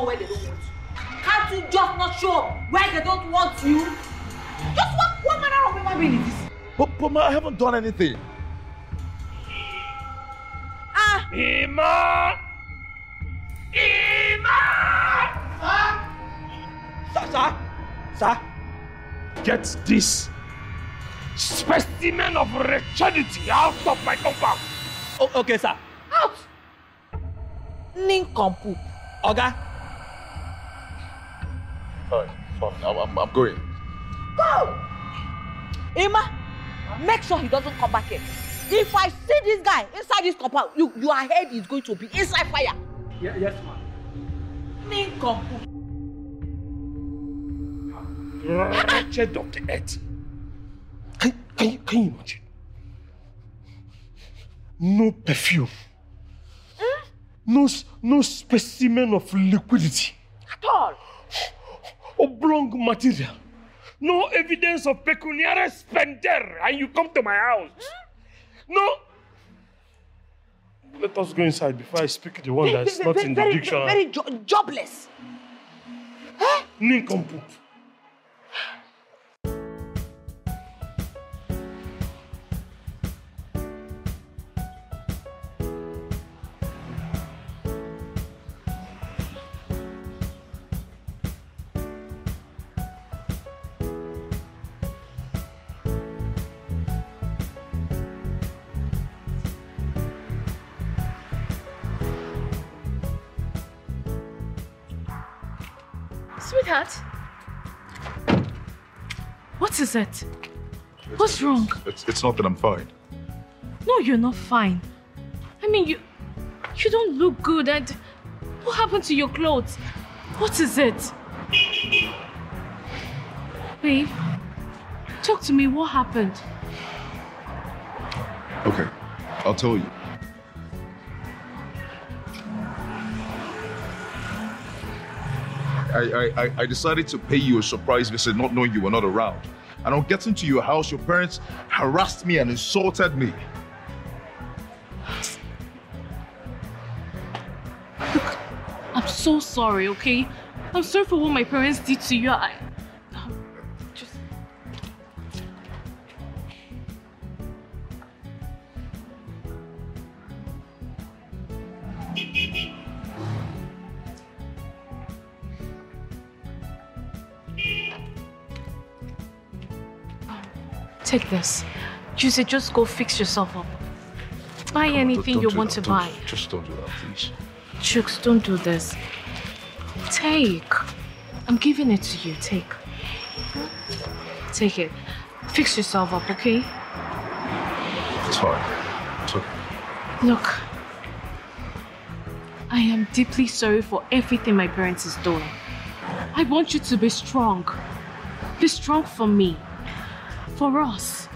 come where they don't want you? Can't you just not show up where they don't want you? Just what, what manner of human being is this? But, but ma, I haven't done anything. Ah! Ima! Ima! Sir, sir, sir. Get this specimen of wretchedity out of my compound. Oh, okay, sir. Out! Nincompoop. Oga. Fine, fine. I'm, I'm, I'm going. Go! Emma, make sure he doesn't come back here. If I see this guy inside this compound, you, your head is going to be inside fire. Yeah, yes, ma'am. Nincompoop. Wretched of the earth. Can, can, you, can you imagine? No perfume. Hmm? No, no specimen of liquidity. At all. Oblong material. No evidence of pecuniary spender. And you come to my house. No. Let us go inside before I speak the one that's not in the dictionary. very jo- jobless. Nincompoop. Is it? What's wrong? It's, it's not that I'm fine. No, you're not fine. I mean, you you don't look good and what happened to your clothes? What is it? Babe, talk to me. What happened? Okay, I'll tell you. I, I, I- I decided to pay you a surprise visit not knowing you were not around. And on getting to your house, your parents harassed me and insulted me. Look, I'm so sorry, okay? I'm sorry for what my parents did to you. I Take this. It, just go fix yourself up. Buy Come anything don't- you want that. to Don't- buy. Just don't do that, please. Chooks, don't do this. Take. I'm giving it to you. Take. Take it. Fix yourself up, okay? It's fine. It's okay. Look. I am deeply sorry for everything my parents is doing. I want you to be strong. Be strong for me. For us.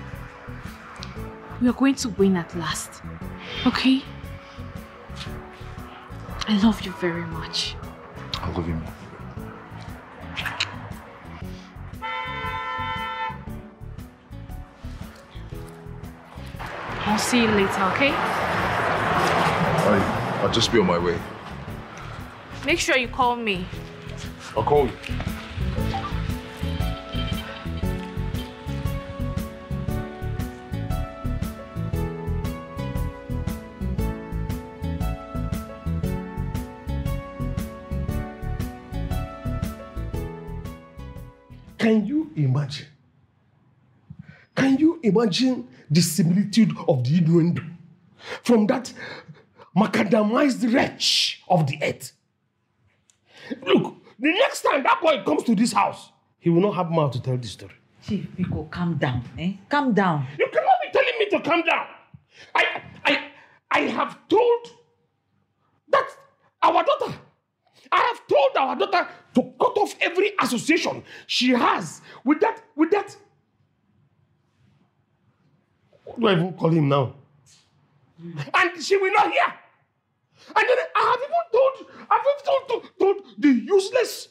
We are going to win at last. Okay? I love you very much. I love you more. I'll see you later, okay? I, I'll just be on my way. Make sure you call me. I'll call you. Imagine the similitude of the innuendo from that macadamized wretch of the earth? Look, the next time that boy comes to this house, he will not have mouth to tell this story. Chief, Biko, calm down. Eh? Calm down. You cannot be telling me to calm down. I, I, I have told that our daughter, I have told our daughter to cut off every association she has with that, with that. What do I even call him now? And she will not hear. And then I have even told, I've even told, told, told the useless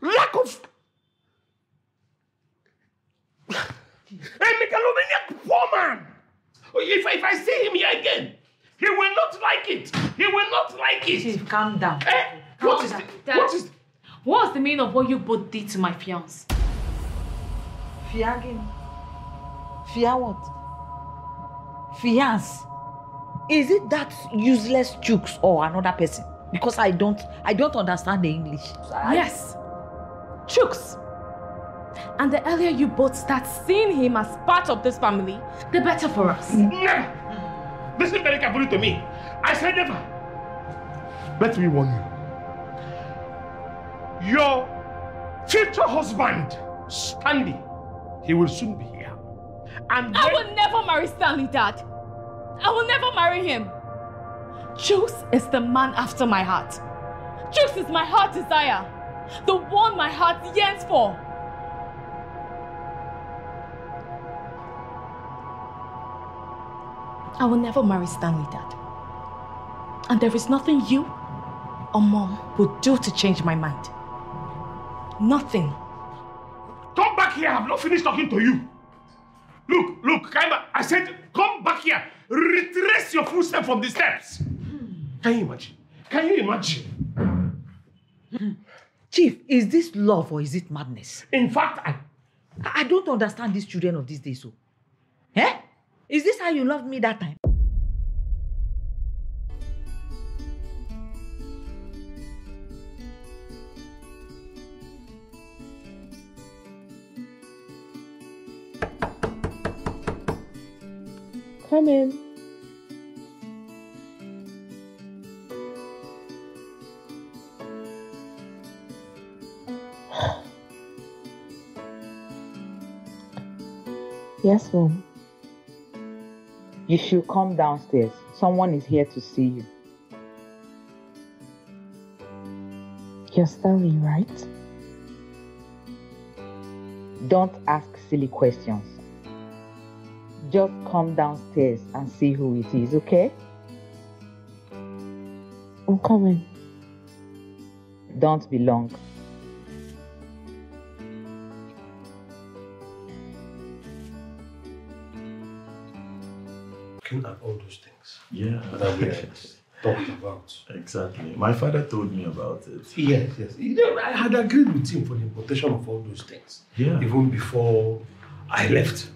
lack of a megalomaniac poor man. If, if I see him here again, He will not like it. He will not like it. Chief, calm down. Eh? What Calm is down. it? Dad. What is What's the meaning of what you both did to my fiance? Fia again. Fia what? Fiance. Is it that useless chooks or another person? Because I don't, I don't understand the English. I- Yes. Chooks. And the earlier you both start seeing him as part of this family, the better for us. Mm. Never. Listen very carefully to me. I said never. Let me warn you. Your future husband, Stanley, he will soon be here. And I will never marry Stanley, Dad. I will never marry him. Chooks is the man after my heart. Chooks is my heart desire. The one my heart yearns for. I will never marry Stanley, Dad. And there is nothing you or Mom would do to change my mind. Nothing. Come back here. I've not finished talking to you. Look, look, Kaima. I said, come back here. Retrace your footsteps from the steps. Can you imagine? Can you imagine? Chief, is this love or is it madness? In fact, I, I I don't understand these children of these days. So, eh? Is this how you loved me that time? Come in. Yes, mom. You should come downstairs. Someone is here to see you. You're Stanley, right? Don't ask silly questions. Just come downstairs and see who it is, okay? I'm coming. Don't be long. looking at all those things Yeah. that we had talked about. exactly. My father told me about it. Yes, yes. You know, I had agreed with him for the importation of all those things. Yeah. Even before I left.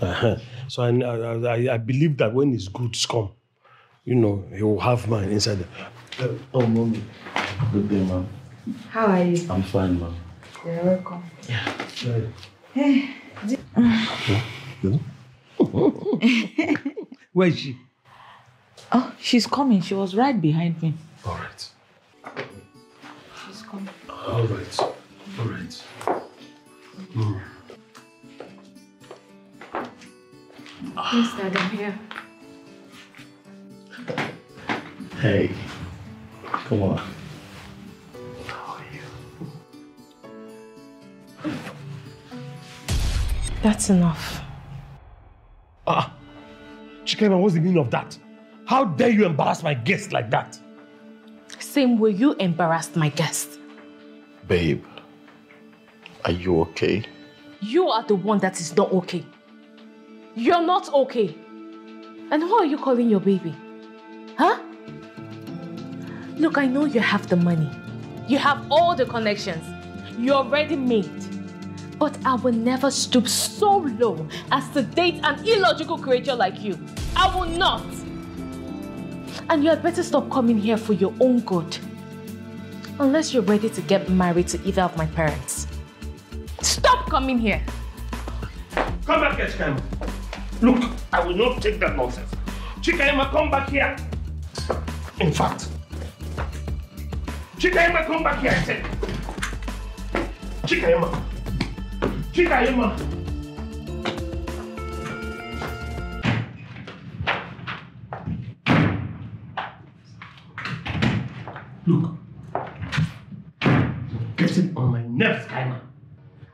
Uh-huh. So I, uh, uh, I, I believe that when his goods come, you know, he will have mine inside. The, uh, Oh, mommy. Good day, ma'am. How are you? I'm fine, ma'am. You're welcome. Yeah. Hey. Where is she? Oh, she's coming. She was right behind me. All right. She's coming. All right. All right. Mm. Yes, Dad, I'm here. Hey. Come on. How are you? That's enough. Ah, Chikaima, what's the meaning of that? How dare you embarrass my guest like that? Same way you embarrassed my guest. Babe, are you okay? You are the one that is not okay. You're not okay. And who are you calling your baby? Huh? Look, I know you have the money. You have all the connections. You're already made. But I will never stoop so low as to date an illogical creature like you. I will not. And you had better stop coming here for your own good. Unless you're ready to get married to either of my parents. Stop coming here. Come back Chikaima. Look, I will not take that nonsense. Chikaima, come back here. In fact, Chikaima, come back here, I said. Chikaima. Chikaima. Look, getting on my nerves, Kaima.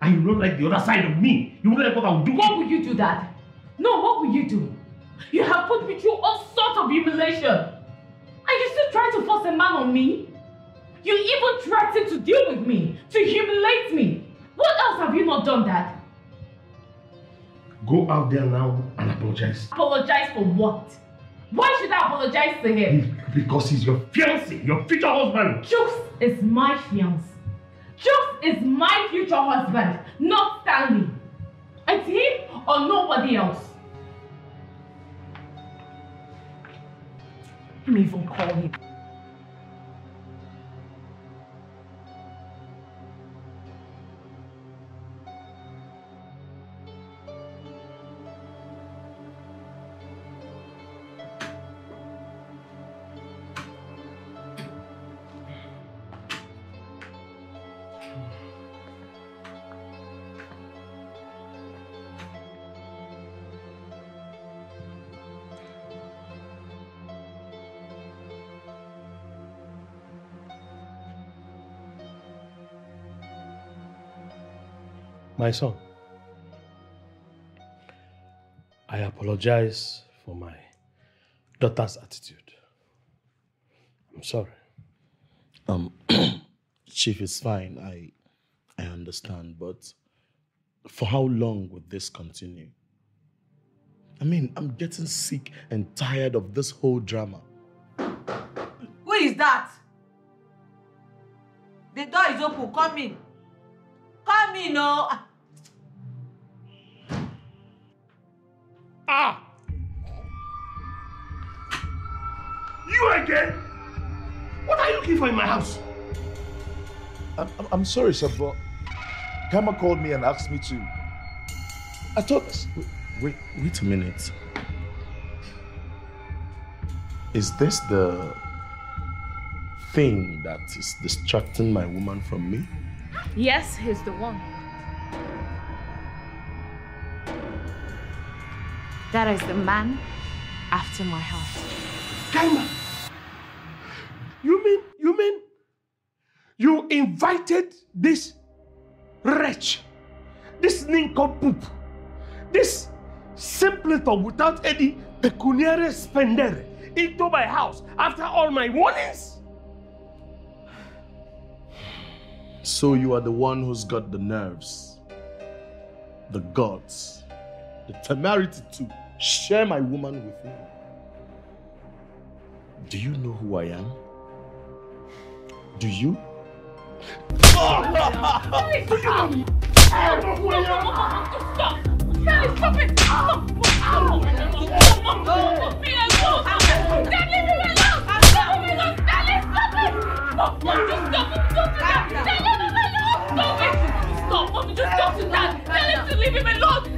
And you don't like the other side of me. You don't like what I'll do. What would you do, Dad? No, what will you do? You have put me through all sorts of humiliation. And you still try to force a man on me? You even threatened to deal with me, to humiliate me. What else have you not done, Dad? Go out there now and apologize. Apologize for what? Why should I apologize to him? Because he's your fiancé, your future husband. Chooks is my fiance. Chooks is my future husband, not Stanley. It's him or nobody else. Let me My son, I apologize for my daughter's attitude. I'm sorry. Um, Chief is fine. I, I understand, but for how long would this continue? I mean, I'm getting sick and tired of this whole drama. Who is that? The door is open. Come in. Come in, oh. Ah! You again? What are you looking for in my house? I'm, I'm, I'm sorry, sir, but Kaima called me and asked me to. I thought. Wait, wait a minute. Is this the thing that is distracting my woman from me? Yes, he's the one. That is the man after my heart. Kaima! You mean, you mean, you invited this wretch, this nincompoop, this simpleton without any pecuniary spender into my house after all my warnings? So you are the one who's got the nerves, the guts, the temerity to share my woman with me. Do you know who I am? Do you? Stop! Stop it! Stop! Stop! Stop me alone! Dad, leave me alone! Stop me alone! Dad, stop it! Stop! Mom, just stop him! Stop it! Dad, leave him alone! Stop it! Stop! Mommy, just talk to Dad! Tell him to leave him alone! Dad, leave him alone! Leave him alone! Dad!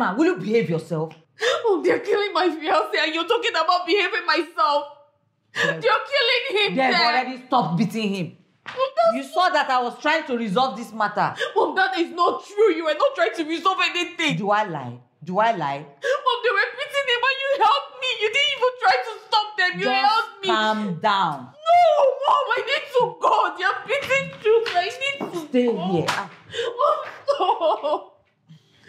Kaima, will you behave yourself? Oh, they're killing my fiance and you're talking about behaving myself. They're killing him They've there. already stopped beating him. That's, You saw that I was trying to resolve this matter. Mom, that is not true. You were not trying to resolve anything. Do I lie? Do I lie? Mom, they were beating him and you helped me. You didn't even try to stop them. You Just helped me. calm down. No, Mom, I need to go. They're beating Juice. I need to Stay go. here. Oh, mom, stop.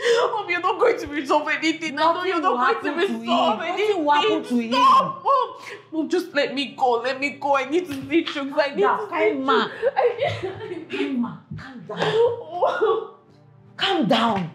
Mom, you're not going to resolve anything. Nothing you're not going to to resolve him. anything. Nothing to him. Stop, Mom. Mom, just let me go. Let me go. I need to see Juice. I need Yeah, to see Kaima. I need, I need. Kaima, calm down. Calm down.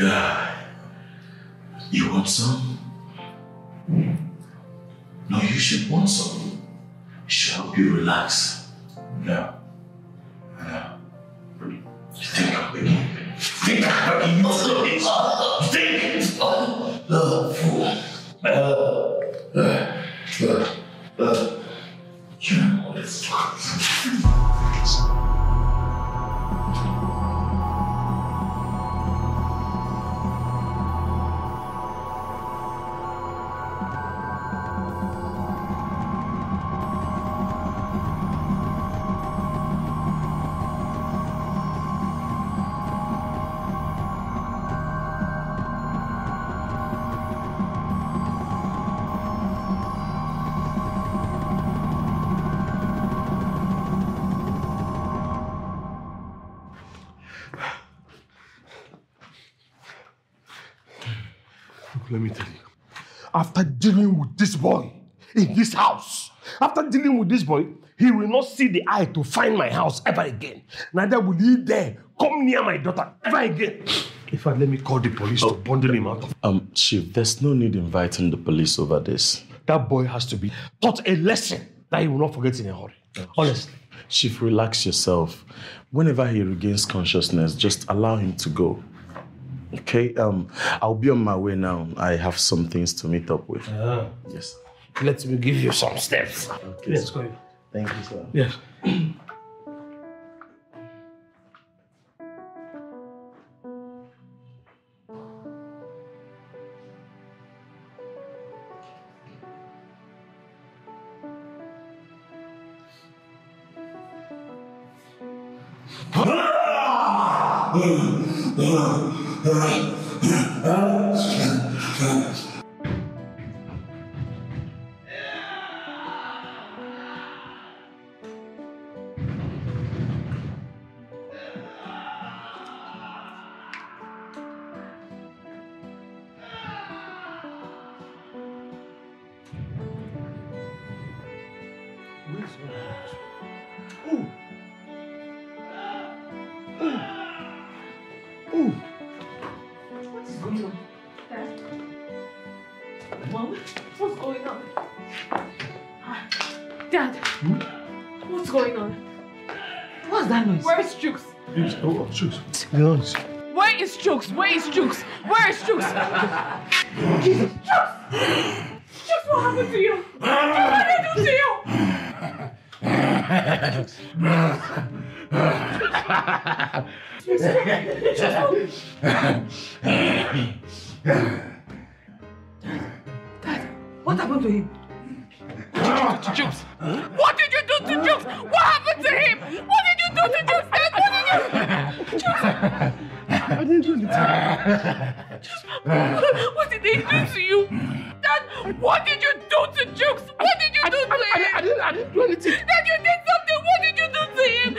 Guy. You want some? No, you should want some. It should help you relax. No. This boy, he will not see the eye to find my house ever again. Neither will he dare come near my daughter ever again. In fact, let me call the police to bundle him out of. Um, Chief, there's no need inviting the police over this. That boy has to be taught a lesson that he will not forget in a hurry. Honestly. Chief, relax yourself. Whenever he regains consciousness, just allow him to go. Okay? Um, I'll be on my way now. I have some things to meet up with. Yes. Let me give you some steps. Okay. Let's go. Thank you, sir. Yes. What happened to him? Chooks! What did you do to Chooks? What happened to him? What did you do to Chooks? Dad, what did you Chooks! I didn't do anything. What did they do to you? Dad, what did you do to Chooks? What did you do to him? I didn't, I didn't do anything. Dad, you did something. What did you do to him?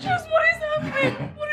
Chooks, what is happening? What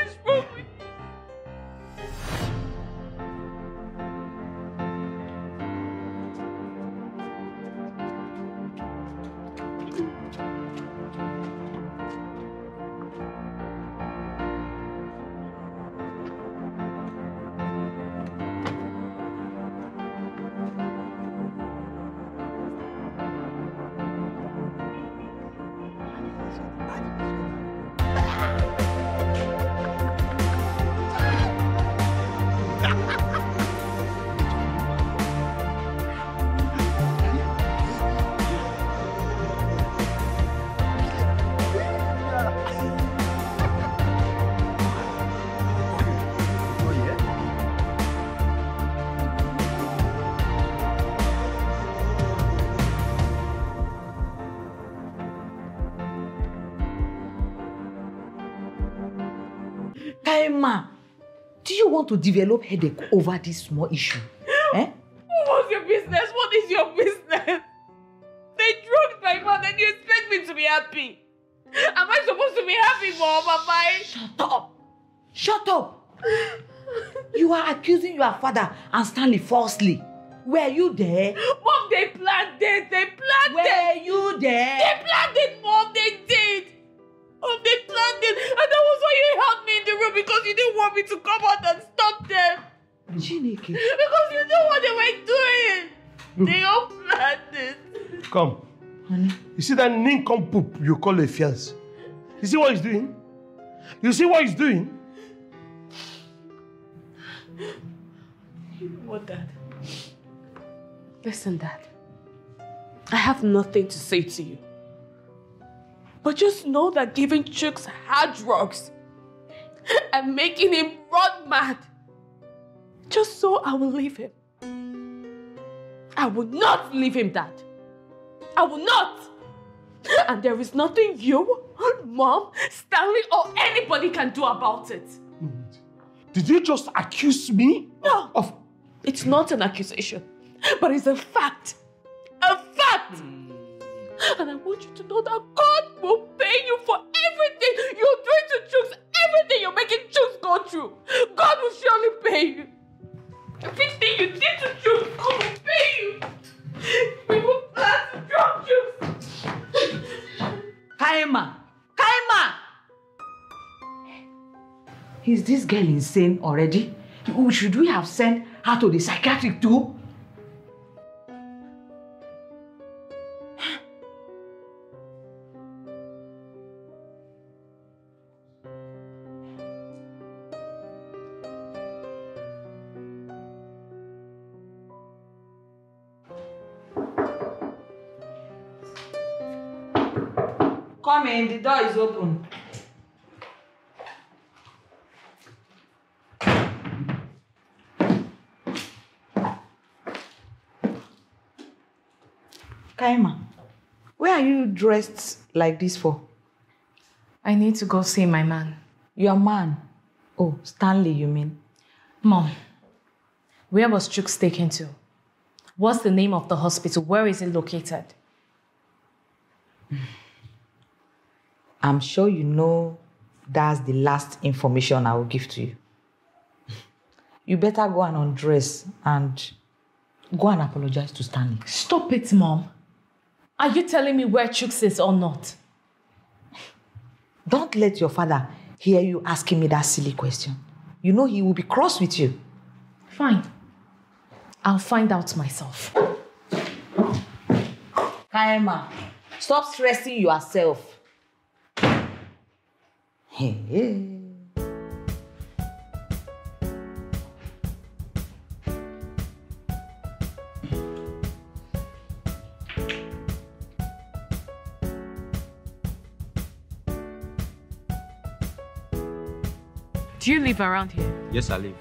want to develop headache over this small issue? Eh? What's your business? What is your business? They drugged my mom and you expect me to be happy. Am I supposed to be happy, Mom? Am I? Shut up! Shut up! You are accusing your father and Stanley falsely. Were you there? Mom, they planned it. They planned Were it. you They there? planned it, Mom. They did. Oh, they planned it. And that was why you held me in the room because you didn't want me to come out and stop them. okay. Because you know what they were doing. Look. They all planned it. Come. Honey. You see that nincompoop you call a fiance? You see what he's doing? You see what he's doing? You know what, Dad? Listen, Dad. I have nothing to say to you. But just know that giving Chooks hard drugs and making him run mad just so I will leave him. I will not leave him, Dad. I will not. And there is nothing you, Mom, Stanley, or anybody can do about it. Did you just accuse me No. of It's not an accusation, but it's a fact. A fact! Hmm. And I want you to know that God will pay you for everything you're doing to Chooks, everything you're making Chooks go through. God will surely pay you. Everything you did to Chooks, God will pay you. We will plan to drop Chooks. Kaima! Kaima! Is this girl insane already? Should we have sent her to the psychiatric too? Come in, the door is open. Kaima, where are you dressed like this for? I need to go see my man. Your man. Oh, Stanley, you mean? Mom, where was Chooks taken to? What's the name of the hospital? Where is it located? Hmm. I'm sure you know that's the last information I will give to you. You better go and undress and go and apologize to Stanley. Stop it, Mom. Are you telling me where Chooks is or not? Don't let your father hear you asking me that silly question. You know he will be cross with you. Fine. I'll find out myself. Kaima, stop stressing yourself. Hey. Do you live around here? Yes, I live.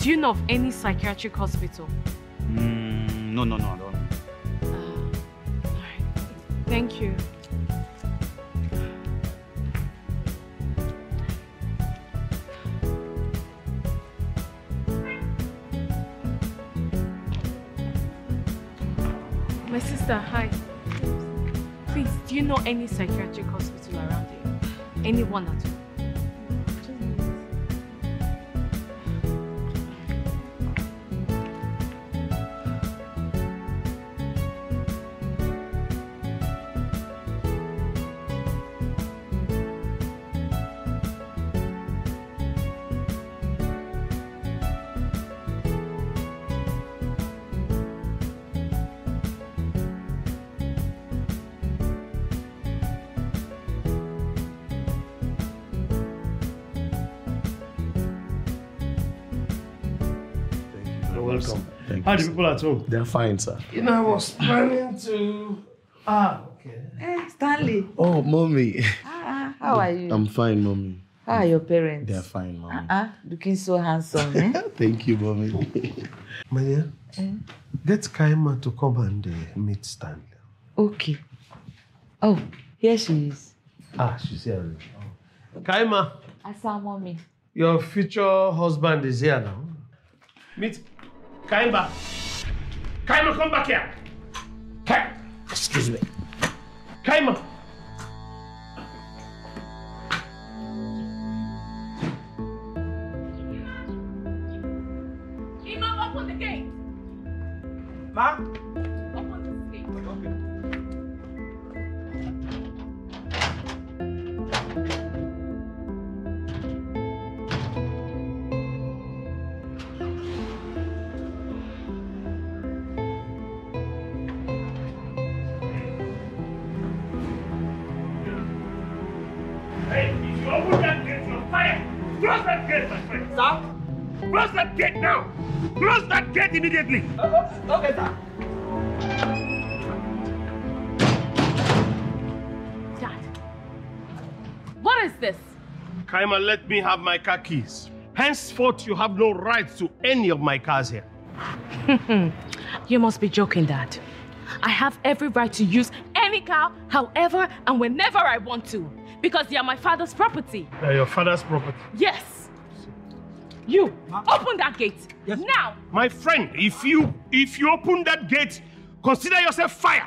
Do you know of any psychiatric hospital? Mm, no, no, no, I don't. Uh, alright. Thank you. Sister, hi. Please, do you know any psychiatric hospital around here? Anyone at all? How you, the people at home? They're fine, sir. You know, I was planning to. Ah, okay. Hey, Stanley. Oh, mommy. Ah, how are you? I'm fine, mommy. how are your parents? They're fine, mommy. Ah, looking so handsome, eh? Thank you, mommy. My dear, get Kaima to come and uh, meet Stanley. okay. Oh, here she is. Ah, she's here. Oh. Kaima, Asa mommy. your future husband is here now. Meet Kaima. Kaima, come back here. Kai. Excuse me. Kaima. Immediately. Okay, sir. Dad, what is this? Kaima, let me have my car keys. Henceforth, you have no rights to any of my cars here. you must be joking, Dad. I have every right to use any car, however and whenever I want to, because they are my father's property. They're your father's property. Yes. You open that gate yes. now. My friend, if you if you open that gate, consider yourself fired.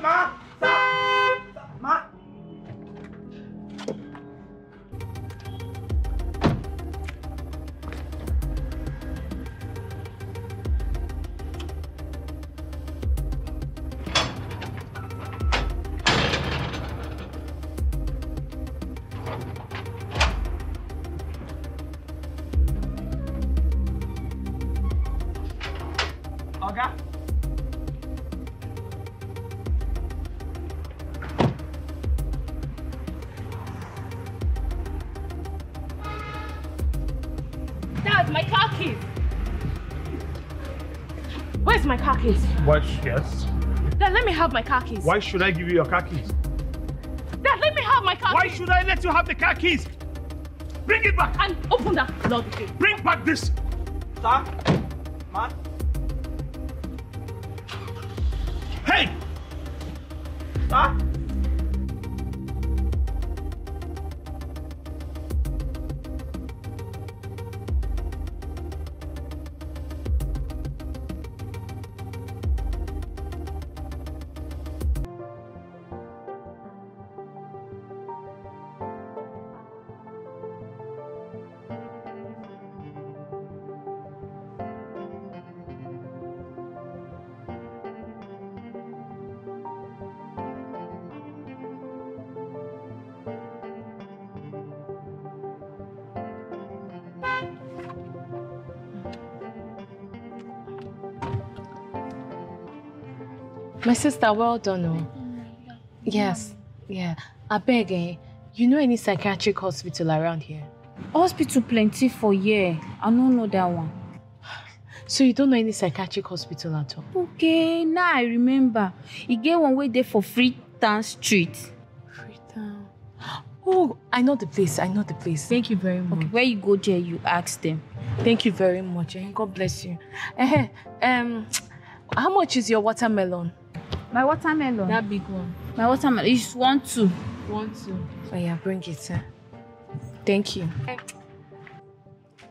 Ma, sir. Ma. Why? Yes. Dad, let me have my car keys. Why should I give you your car keys? Dad, let me have my car Why keys. should I let you have the car keys? Bring it back. And open that lobby gate. Bring back this. Sir. My sister, well done. Oh. Yes, yeah. I beg, eh? You know any psychiatric hospital around here? Hospital plenty for here. I don't know that one. So you don't know any psychiatric hospital at all? Okay, now I remember. E get one way there for Freetown Street. Freetown. Oh, I know the place. I know the place. Thank you very much. Okay, where you go there, you ask them. Thank you very much. eh? God bless you. Eh, um, how much is your watermelon? My watermelon. That big one. My watermelon is one two. One, two. Oh yeah, bring it, sir. Thank you.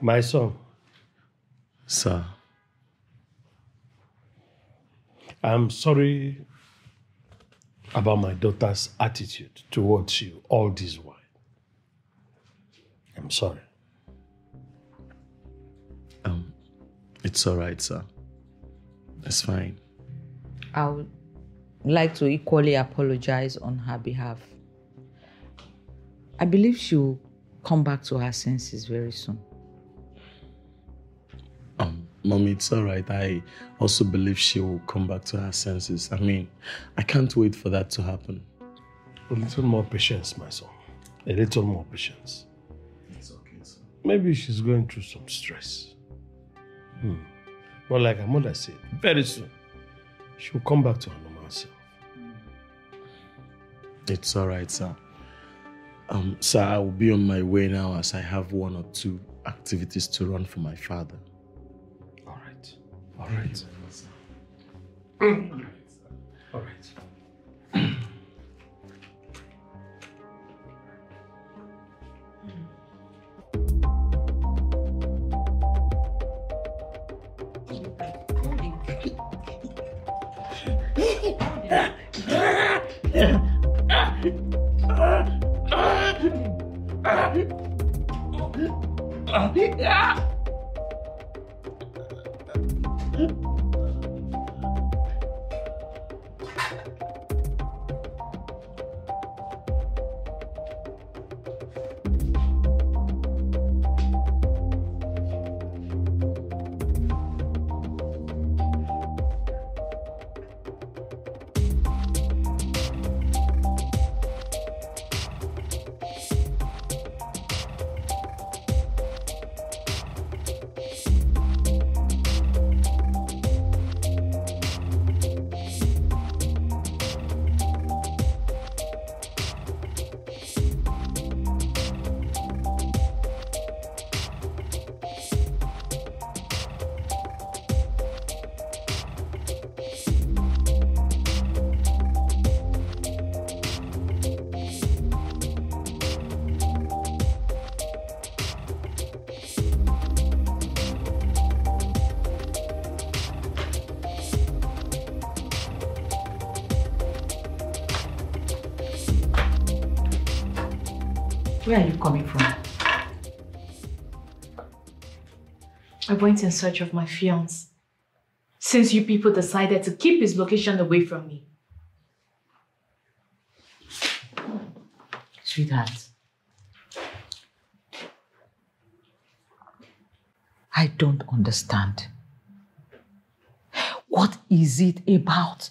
My son, Sir, I'm sorry about my daughter's attitude towards you all this while. I'm sorry. um, it's all right, sir. It's fine. I would like to equally apologize on her behalf. I believe she will come back to her senses very soon. Um, Mommy, it's all right. I also believe she will come back to her senses. I mean, I can't wait for that to happen. A little more patience, my son. A little more patience. It's okay, sir. Maybe she's going through some stress. Hmm. But like her mother said, very soon she'll come back to her normal self. It's all right, sir. Um, sir, I will be on my way now as I have one or two activities to run for my father. All right. All right. All right. Ah! Where are you coming from? I went in search of my fiance. Since you people decided to keep his location away from me. Sweetheart. I don't understand. What is it about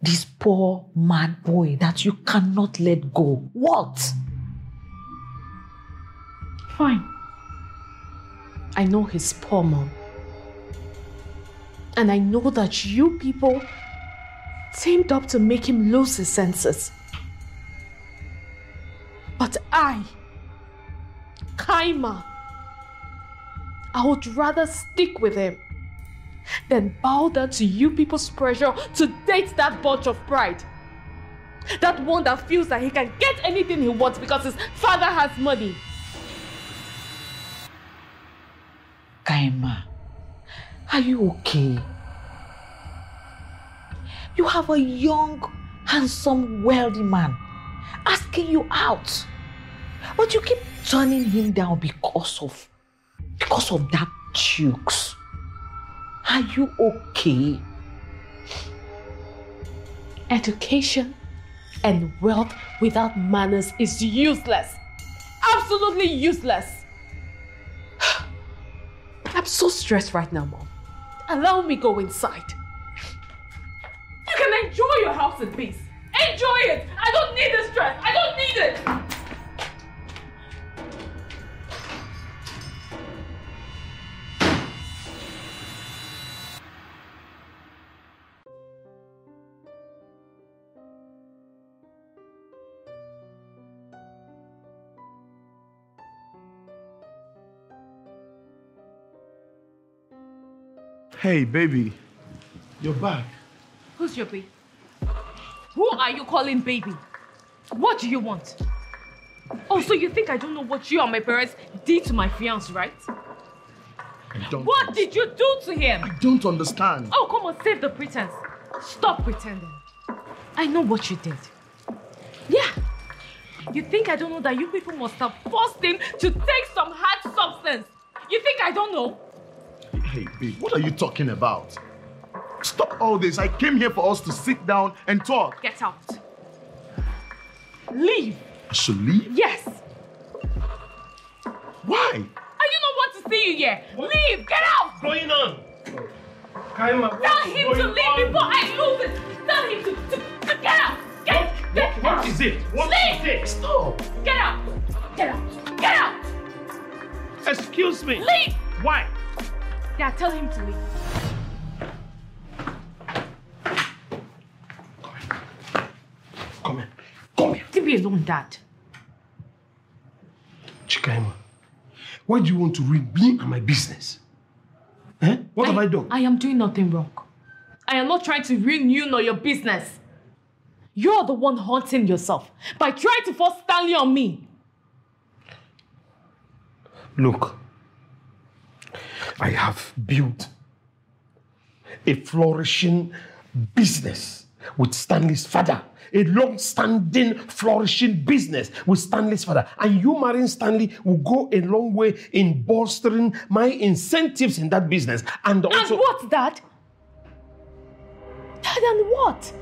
this poor mad boy that you cannot let go? What? Fine. I know his poor mom. And I know that you people teamed up to make him lose his senses. But I, Kaima, I would rather stick with him than bow down to you people's pressure to date that bunch of pride. That one that feels that he can get anything he wants because his father has money. Kaima, are you okay? You have a young, handsome, wealthy man asking you out. But you keep turning him down because of because of that chooks. Are you okay? Education and wealth without manners is useless. Absolutely useless. I'm so stressed right now, Mom. Allow me go inside. You can enjoy your house in peace. Enjoy it. I don't need the stress. I don't need it. Hey, baby. You're back. Who's your baby? Who are you calling baby? What do you want? Oh, so you think I don't know what you and my parents did to my fiance, right? I don't, What did you do to him? I don't understand. Oh, come on, save the pretense. Stop pretending. I know what you did. Yeah. You think I don't know that you people must have forced him to take some hard substance? You think I don't know? Hey, babe, what are you talking about? Stop all this. I came here for us to sit down and talk. Get out. Leave. I should leave? Yes. Why? I do not want to see you here. Leave. Get out. going on? Kaima, Tell him to leave before I lose it. Tell him to, to, to get out. Get, get out. What is it? What Leave. is it? Stop. Get out. Get out. Get out. Excuse me. Leave. Why? Yeah, tell him to leave. Come here. Come here. Come here. Leave me alone, Dad. Chikaima, why do you want to ruin me and my business? Eh? What have I done? I am doing nothing wrong. I am not trying to ruin you nor your business. You're the one haunting yourself by trying to force Stanley on me. Look, I have built a flourishing business with Stanley's father. A long-standing, flourishing business with Stanley's father. And you marrying Stanley will go a long way in bolstering my incentives in that business. And also... and what, Dad? Dad, and what?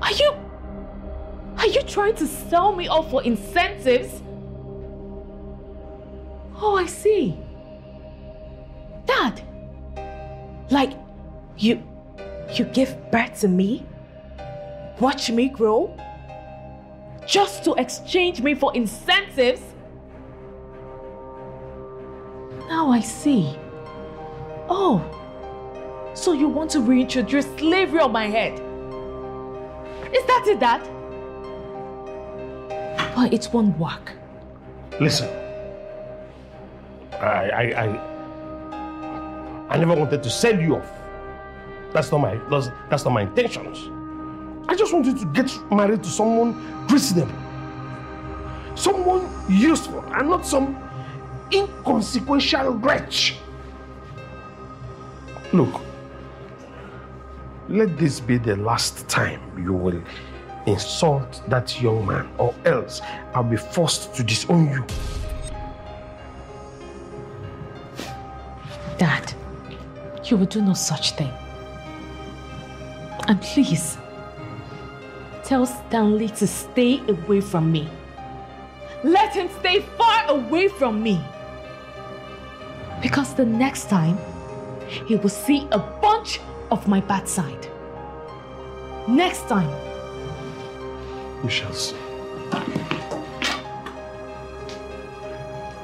Are you... Are you trying to sell me off for incentives? Oh, I see. Dad, like, you... You give birth to me? Watch me grow? Just to exchange me for incentives? Now I see. Oh, so you want to reintroduce slavery on my head? Is that it, Dad? But it won't work. Listen, I, I, I, never wanted to sell you off. That's not my, that's, that's not my intentions. I just wanted to get married to someone reasonable, someone useful, and not some inconsequential wretch. Look, let this be the last time you will insult that young man, or else I'll be forced to disown you. Dad, you will do no such thing. And please, tell Stanley to stay away from me. Let him stay far away from me. Because the next time, he will see a bunch of my bad side. Next time. We shall see.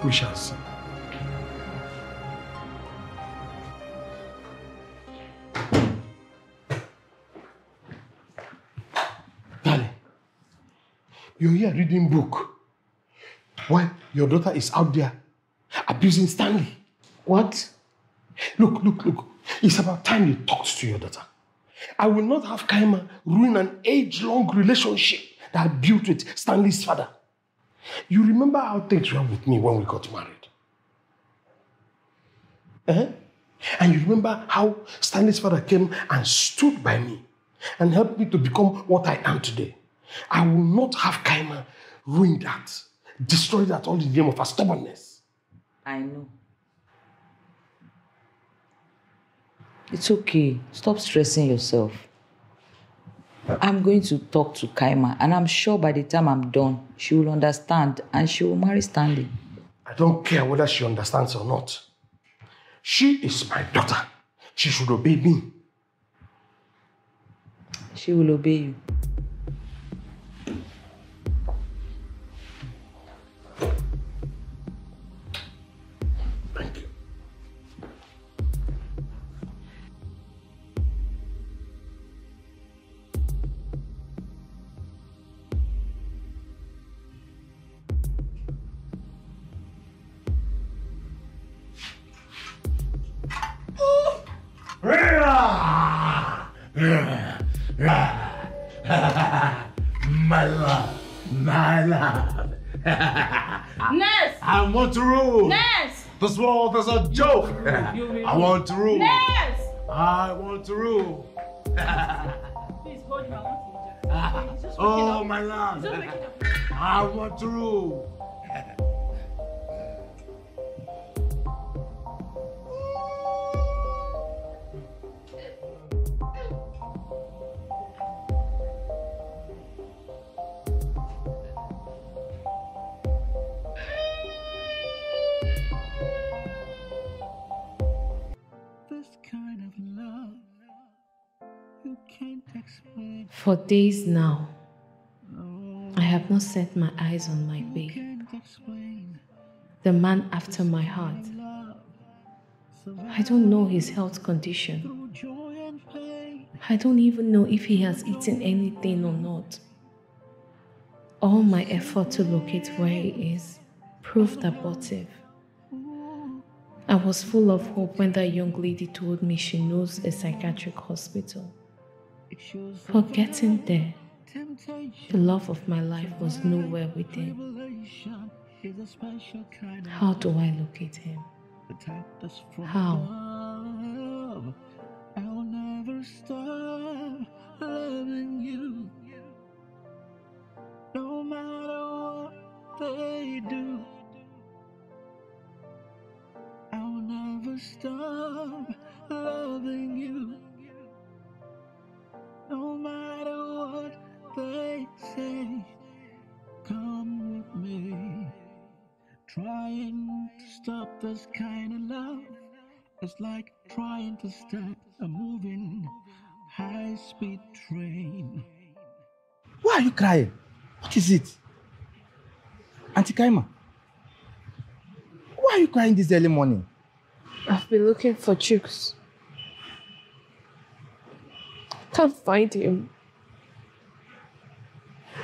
We shall see. You're here reading book while your daughter is out there abusing Stanley. What? Look, look, look. It's about time you talked to your daughter. I will not have Kaima ruin an age-long relationship that I built with Stanley's father. You remember how things were with me when we got married? Eh? And you remember how Stanley's father came and stood by me and helped me to become what I am today. I will not have Kaima ruin that, destroy that all in the name of her stubbornness. I know. It's okay. Stop stressing yourself. I'm going to talk to Kaima, and I'm sure by the time I'm done, she will understand and she will marry Stanley. I don't care whether she understands or not. She is my daughter. She should obey me. She will obey you. I want to rule. Nurse! This world is a joke. I want to rule. Nurse! I want to rule. Please hold him. I want to He's Oh, my love. He's just oh, waking up. I want to rule. For days now, I have not set my eyes on my babe, the man after my heart. I don't know his health condition. I don't even know if he has eaten anything or not. All my effort to locate where he is proved abortive. I was full of hope when that young lady told me she knows a psychiatric hospital. But getting there, the love of my life was nowhere within. How do I locate him? How? To stop a moving high speed train. Why are you crying? What is it? Auntie Kaima, why are you crying this early morning? I've been looking for Chooks. Can't find him.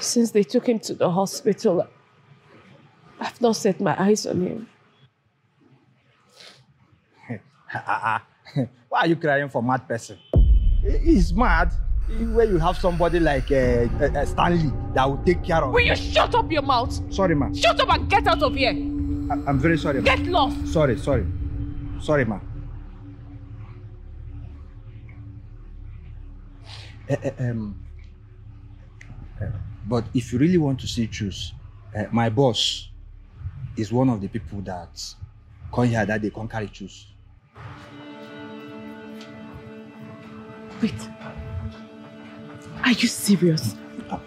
Since they took him to the hospital, I've not set my eyes on him. Ah, ah, ah. Why are you crying for mad person? He's mad when you have somebody like uh, uh, uh, Stanley that will take care of Will you shut up your mouth? Sorry, ma. Shut up and get out of here! I- I'm very sorry. ma. Get lost! Sorry, sorry. Sorry, ma. Eh, um, But if you really want to see truth, uh, my boss is one of the people that come here that they can carry truth. Wait. Are you serious?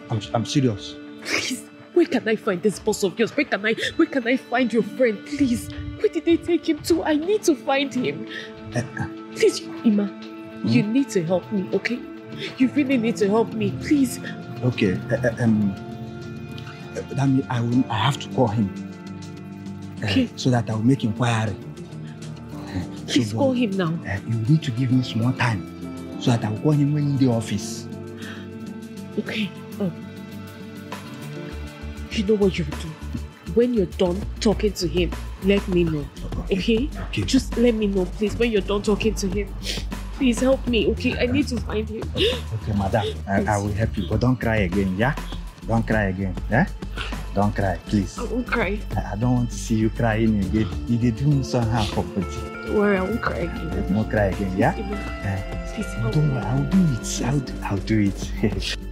I'm, I'm serious. Please, where can I find this boss of yours? Where can I where can I find your friend? Please. Where did they take him to? I need to find him. Eh, eh. Please, Ima, you hmm? need to help me, okay? You really need to help me, please. Okay. uh, um, that means I will. I have to call him. Okay. So that I will make inquiry. Please so, call him now. You need to give me some more time, so that I will call him when in the office. Okay. Um, you know what you will do? When you're done talking to him, let me know. Okay? Okay. Just let me know, please, when you're done talking to him. Please help me, okay? I need to find him. Okay, madam. I, I will help you, but don't cry again, yeah? Don't cry again, yeah? Don't cry, please. I won't cry. I, I don't want to see you crying again. You did do me somehow for. Don't worry, I won't cry again. No cry again, yeah? Ima, Please help don't worry, I'll do it. I'll do, I'll do it.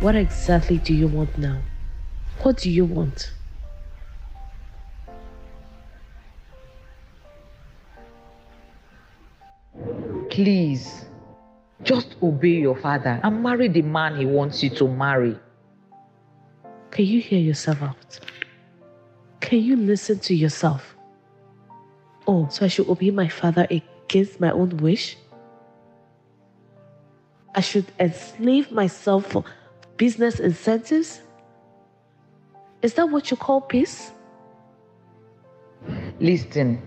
What exactly do you want now? What do you want? Please, just obey your father and marry the man he wants you to marry. Can you hear yourself out? Can you listen to yourself? Oh, so I should obey my father against my own wish? I should enslave myself for business incentives? Is that what you call peace? Listen,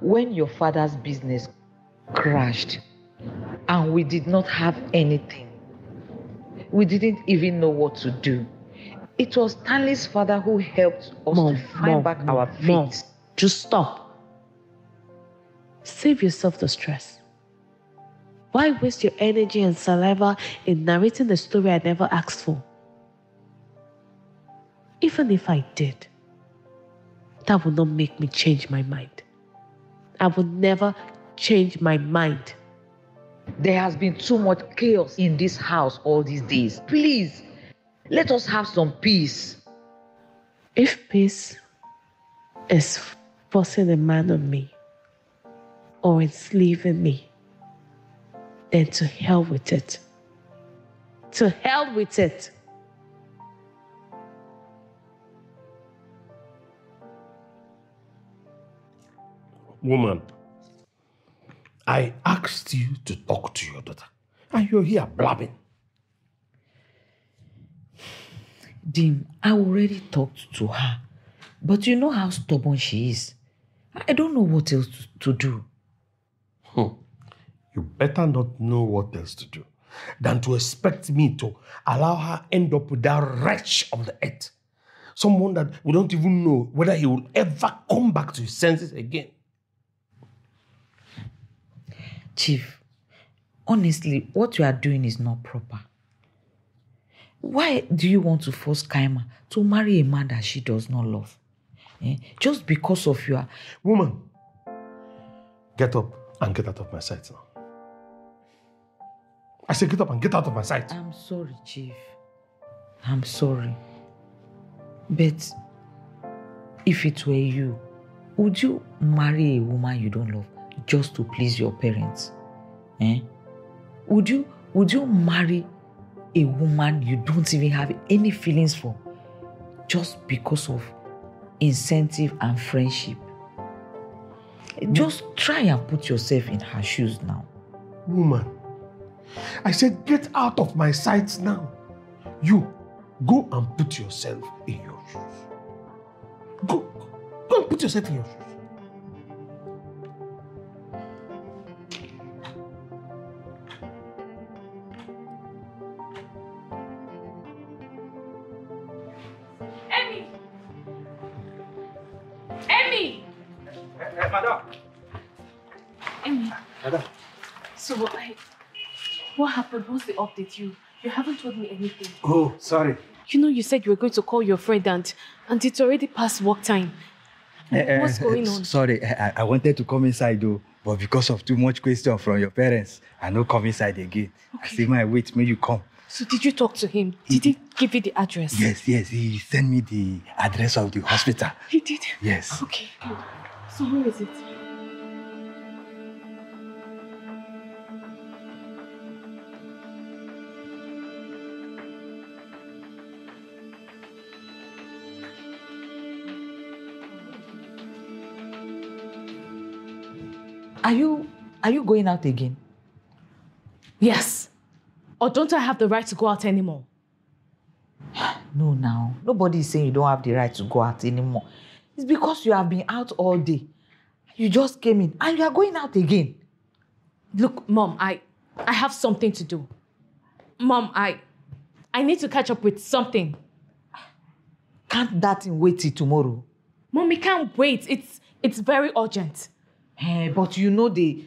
when your father's business crashed and we did not have anything, we didn't even know what to do. It was Stanley's father who helped us Mom, to find Mom, back Mom, our Mom, feet. Just stop. Save yourself the stress. Why waste your energy and saliva in narrating a story I never asked for? Even if I did, that would not make me change my mind. I would never change my mind. There has been too much chaos in this house all these days. Please, let us have some peace. If peace is forcing a man on me or enslaving me, then to hell with it. To hell with it. Woman, I asked you to talk to your daughter, and you're here blabbing. Dim, I already talked to her, but you know how stubborn she is. I don't know what else to, to do. Hmm. You better not know what else to do than to expect me to allow her end up with that wretch of the earth. Someone that we don't even know whether he will ever come back to his senses again. Chief, honestly, what you are doing is not proper. Why do you want to force Kaima to marry a man that she does not love? Eh? Just because of your. Woman, get up and get out of my sight now. I say, get up and get out of my sight. I'm sorry, Chief. I'm sorry. But if it were you, would you marry a woman you don't love just to please your parents? Eh? Would you would you marry a woman you don't even have any feelings for just because of incentive and friendship? Mm. Just try and put yourself in her shoes now. Woman, I said, get out of my sight now. You, go and put yourself in your shoes. Go, go and put yourself in your shoes. Update? You you haven't told me anything. Oh, sorry. You know, you said you were going to call your friend and and it's already past work time. Eh, eh, What's going on? Sorry, eh, I, I wanted to come inside though, but because of too much question from your parents, I no come inside again. I say my wait, may you come. So did you talk to him? Did he give you the address? Yes, yes, he sent me the address of the hospital. He did? Yes. Okay, good. So where is it? Are you are you going out again? Yes. Or don't I have the right to go out anymore? No, now. Nobody is saying you don't have the right to go out anymore. It's because you have been out all day. You just came in and you are going out again. Look, mom, I I have something to do. Mom, I I need to catch up with something. Can't that thing wait till tomorrow? Mommy can't wait. It's it's very urgent. Eh, but you know the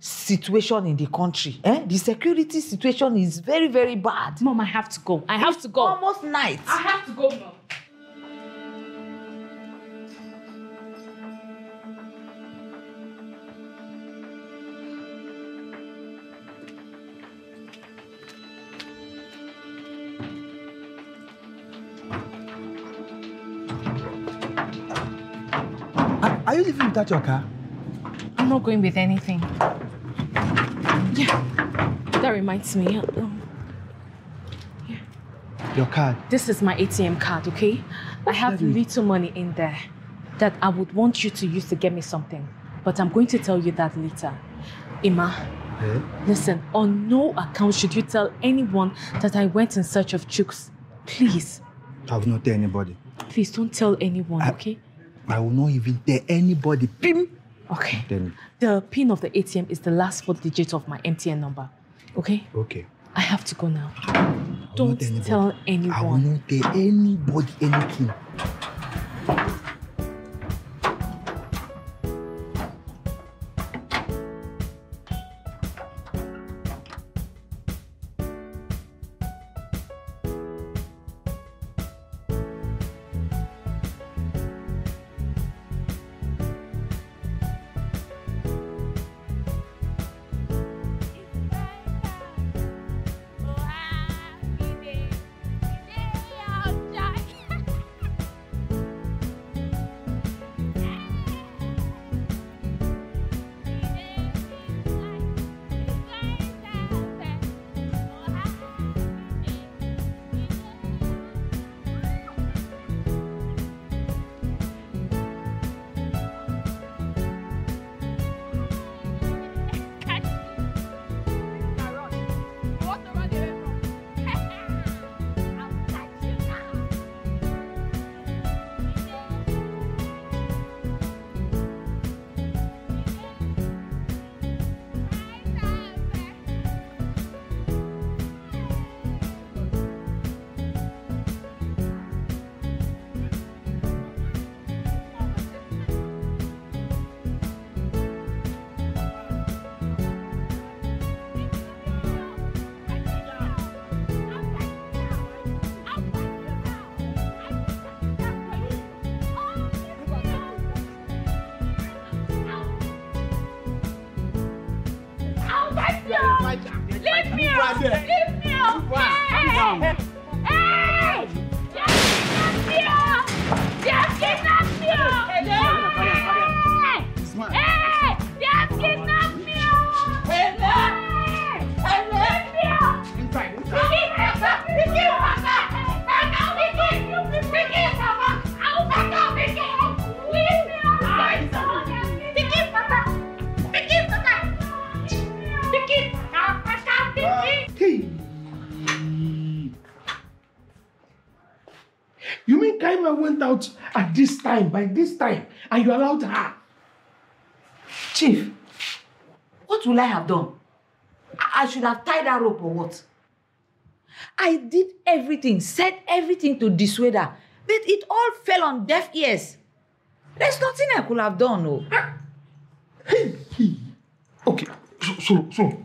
situation in the country. Eh? The security situation is very, very bad. Mom, I have to go. I have It's to go. Almost night. I have to go, mom. Are, are you leaving without your car? I'm not going with anything. Yeah, that reminds me. Um, Your card. this is my ATM card, okay? I have little money in there that I would want you to use to get me something. But I'm going to tell you that later. Emma, Eh? listen, on no account should you tell anyone that I went in search of Chooks. Please, I will not tell anybody. please don't tell anyone, I- okay? I will not even tell anybody. Pim! Okay. Then, The pin of the ATM is the last four digits of my MTN number. Okay? okay. I have to go now. Don't tell anybody. tell I will anyone. not tell anybody anything. Kaima went out at this time, by this time, and you allowed her? Chief, what will I have done? I should have tied that rope or what? I did everything, said everything to dissuade her, but it all fell on deaf ears. There's nothing I could have done, no. Okay, so, so, so,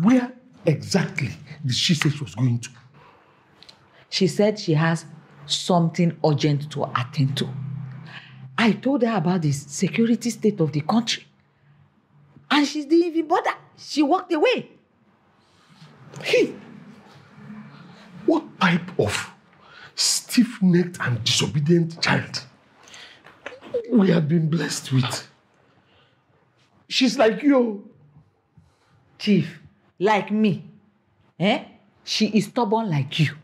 where exactly did she say she was going to? She said she has something urgent to attend to. I told her about the security state of the country. And she didn't even bother. She walked away. Hey, what type of stiff-necked and disobedient child we have been blessed with? She's like you. Chief, like me. Eh? She is stubborn like you.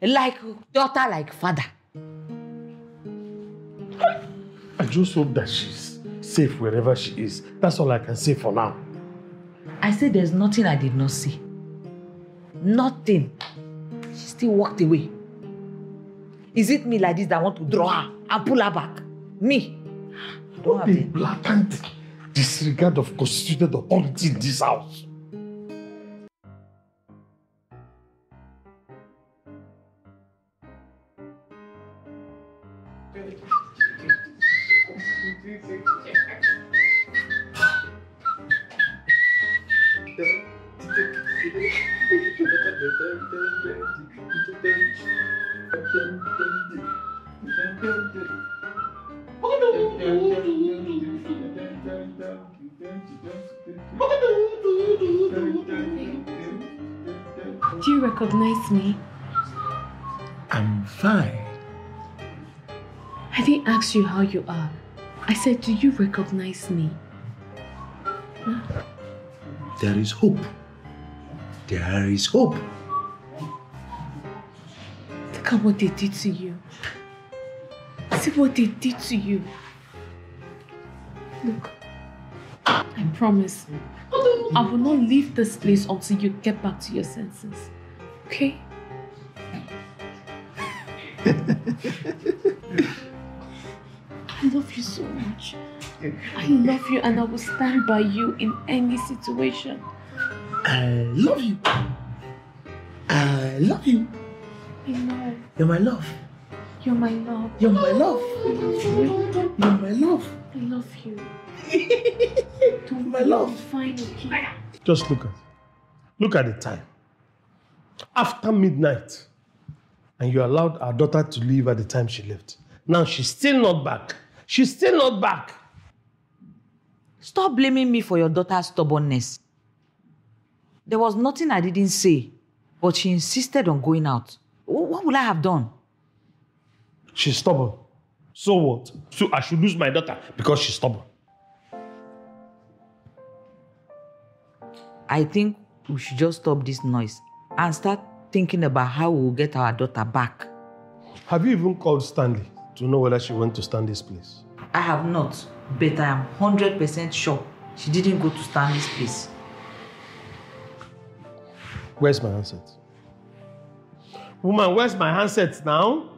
Like daughter, like father. I just hope that she's safe wherever she is. That's all I can say for now. I said there's nothing I did not see. Nothing. She still walked away. Is it me like this that want to draw her and pull her back? Me? Don't the blatant disregard of constituted authority in this house. I you how you are. I said, do you recognize me? There is hope. There is hope. Look at what they did to you. See what they did to you. Look, I promise, I will not leave this place until you get back to your senses. Okay? I love you so much. I love you and I will stand by you in any situation. I love you. I love you. I know. You're my love. You're my love. You're my love. Love you. You're my love. I love you. my love. Fine, okay? Just look at look at the time. After midnight, and you allowed our daughter to leave at the time she left. Now she's still not back. She's still not back. Stop blaming me for your daughter's stubbornness. There was nothing I didn't say, but she insisted on going out. What would I have done? She's stubborn. So what? So I should lose my daughter because she's stubborn. I think we should just stop this noise and start thinking about how we will get our daughter back. Have you even called Stanley to know whether she went to Stanley's place? I have not, but I am 100% sure she didn't go to Stanley's place. Where's my handset? Woman, where's my handset now?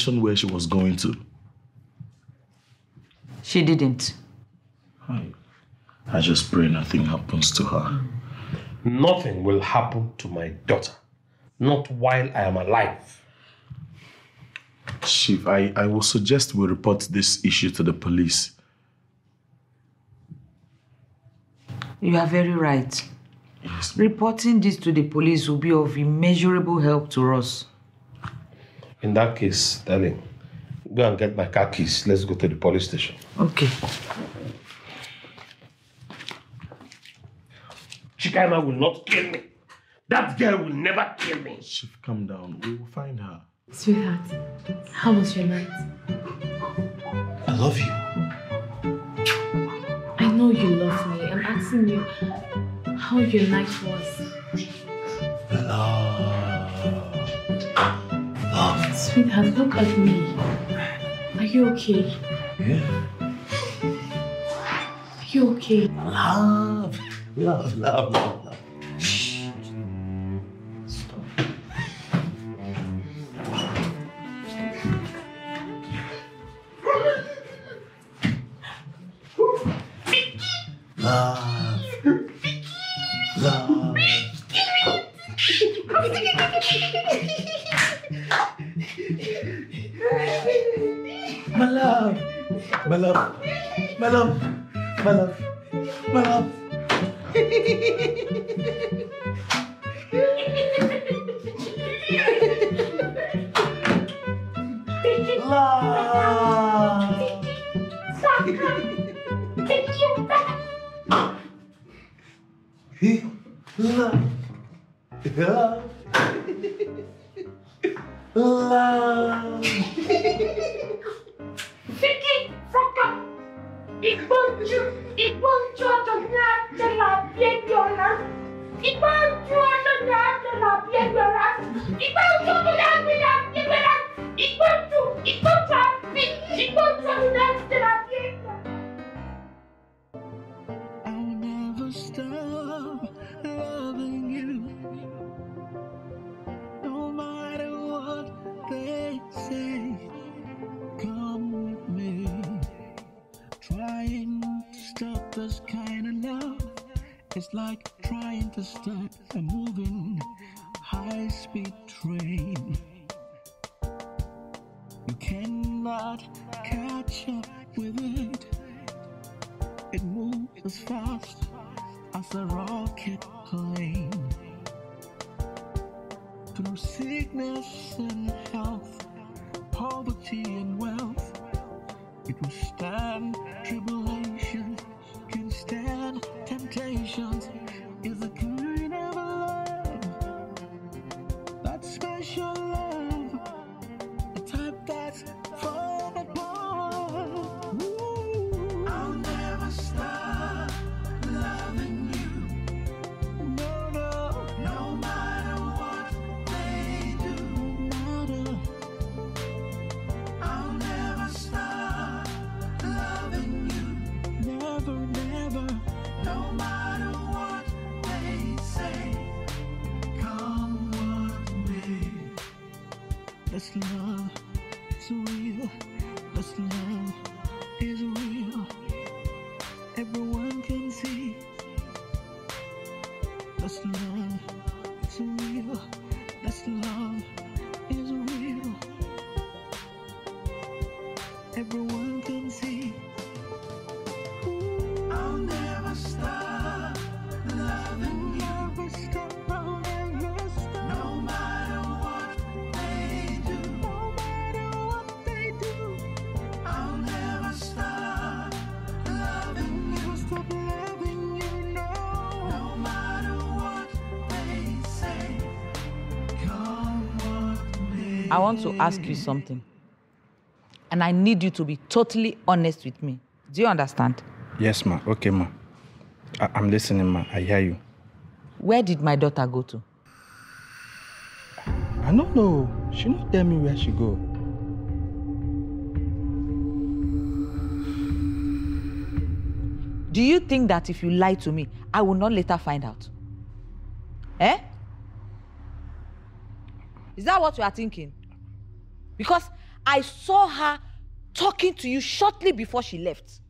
Mention where she was going to? She didn't. I, I just pray nothing happens to her. Nothing will happen to my daughter. Not while I am alive. Chief, I, I will suggest we report this issue to the police. You are very right. Yes. Reporting this to the police will be of immeasurable help to us. In that case, darling, go and get my car keys. Let's go to the police station. Okay. Chikaima will not kill me. That girl will never kill me. Chief, calm down. We will find her. Sweetheart, how was your night? I love you. I know you love me. I'm asking you how your night was. Love. Uh, Sweetheart, look at me. Are you okay? Yeah. Are you okay? Love, love, love. Love. My love. My love. My love. My love. My love. Want to ask you something. And I need you to be totally honest with me. Do you understand? Yes, ma. Okay, ma. I- I'm listening, ma. I hear you. Where did my daughter go to? I don't know. She not tell me where she go. Do you think that if you lie to me, I will not later find out? Eh? Is that what you are thinking? Because I saw her talking to you shortly before she left.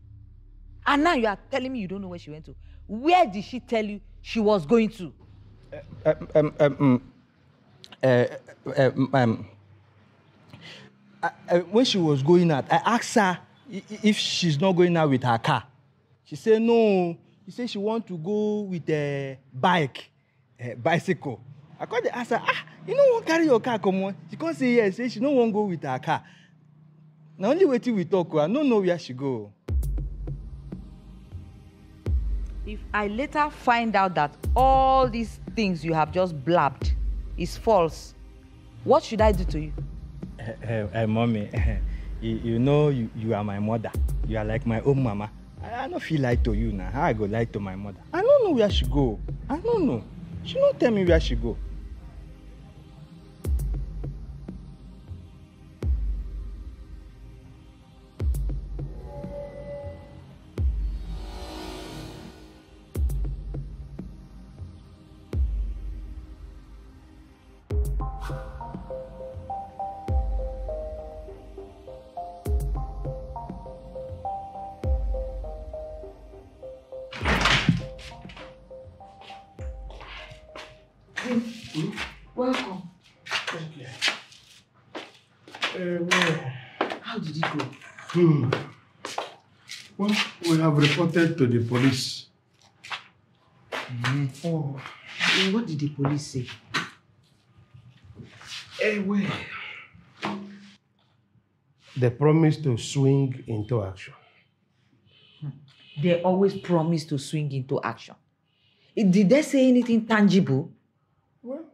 And now you are telling me you don't know where she went to. Where did she tell you she was going to? Um, um, um, um, uh, um, I- I- when she was going out, I asked her if she's not going out with her car. She said no. She said she want to go with a bike, a bicycle. I called the ask her, ah, you no wan carry your car come on? She come say yes, say she no wan go with her car. Na only wetin we talk o, I no know where she go. If I later find out that all these things you have just blabbed is false, what should I do to you? Uh, uh, mommy, you, you know you, you are my mother. You are like my own mama. I, I no feel lie to you now. How I go lie to my mother? I don't know where she go. I don't know. She don't tell me where she go. Welcome. Thank you. Uh, well, How did it go? hmm. Well, we have reported to the police. Oh, eh, what did the police say? Eh, well, they promised to swing into action. They always promise to swing into action. Eh, Did they say anything tangible? Well,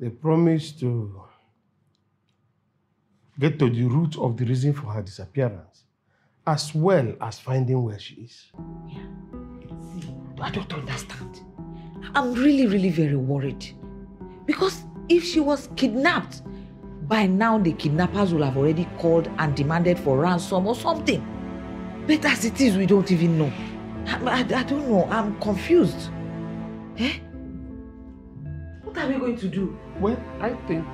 they promised to get to the root of the reason for her disappearance, as well as finding where she is. Yeah. I don't understand. I'm really, really very worried. Because if she was kidnapped, by now the kidnappers will have already called and demanded for ransom or something. But as it is, we don't even know. I, I, I don't know. I'm confused. Eh? What are we going to do? Well, I think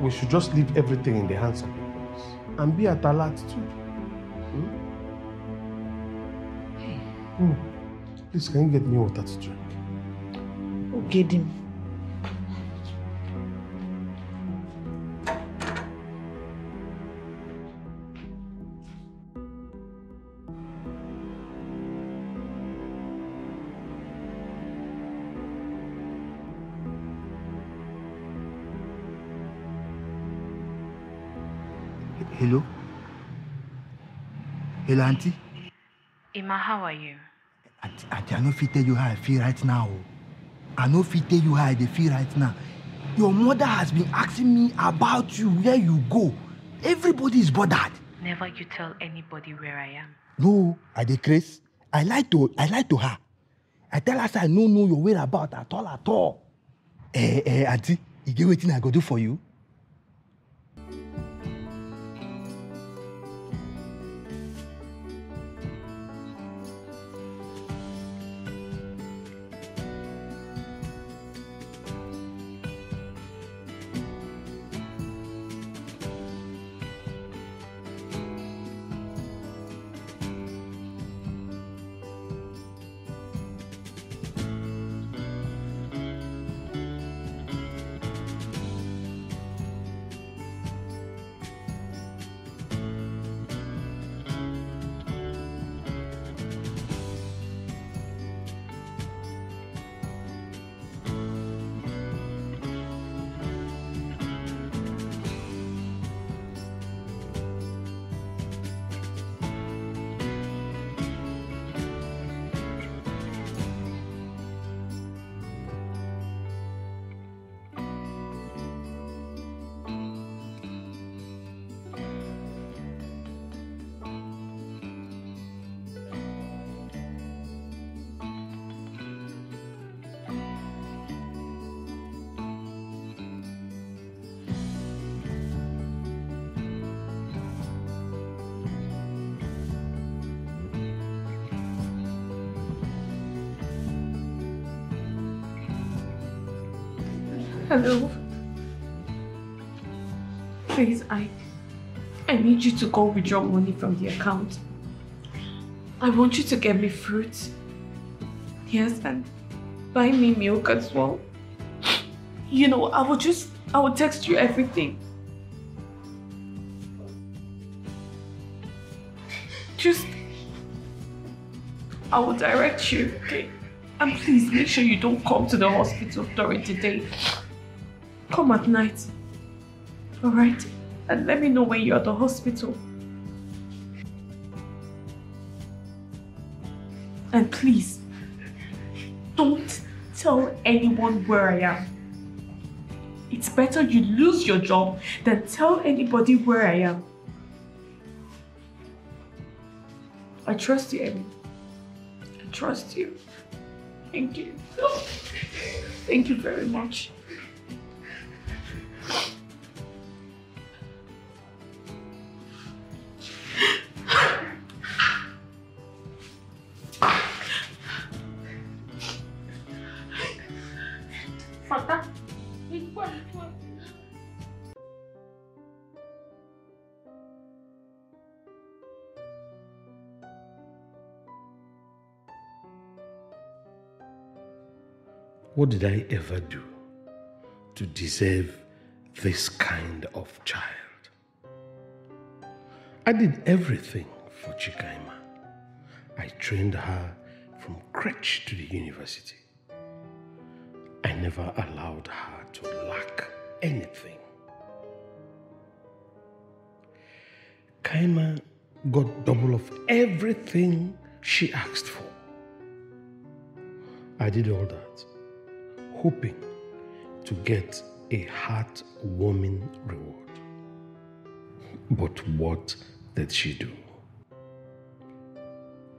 we should just leave everything in the hands of the police and be at alert too. Hmm? Hmm. Please, can you get me water to drink? Okay, Dim. Hello? Hello, Auntie? Emma, how are you? Auntie, Auntie, I no fit tell you how I feel right now. I no fit tell you how I dey feel right now. Your mother has been asking me about you, where you go. Everybody is bothered. Never you tell anybody where I am. No, I dey craze. I lie to I lie to her. I tell her say I no know your whereabout at all at all. Eh, eh, Auntie, you get wetin I go do for you? Need you to go withdraw money from the account. I want you to get me fruit. Yes, and buy me milk as well. You know, I will just I will text you everything. Just I will direct you, okay? And please make sure you don't come to the hospital during the day. Come at night. Alright? And let me know when you're at the hospital. And please, don't tell anyone where I am. It's better you lose your job than tell anybody where I am. I trust you, Emmy. I trust you. Thank you. Thank you very much. What did I ever do to deserve this kind of child? I did everything for Chikaima. I trained her from crèche to the university. I never allowed her to lack anything. Kaima got double of everything she asked for. I did all that, hoping to get a heart-warming reward. But what did she do?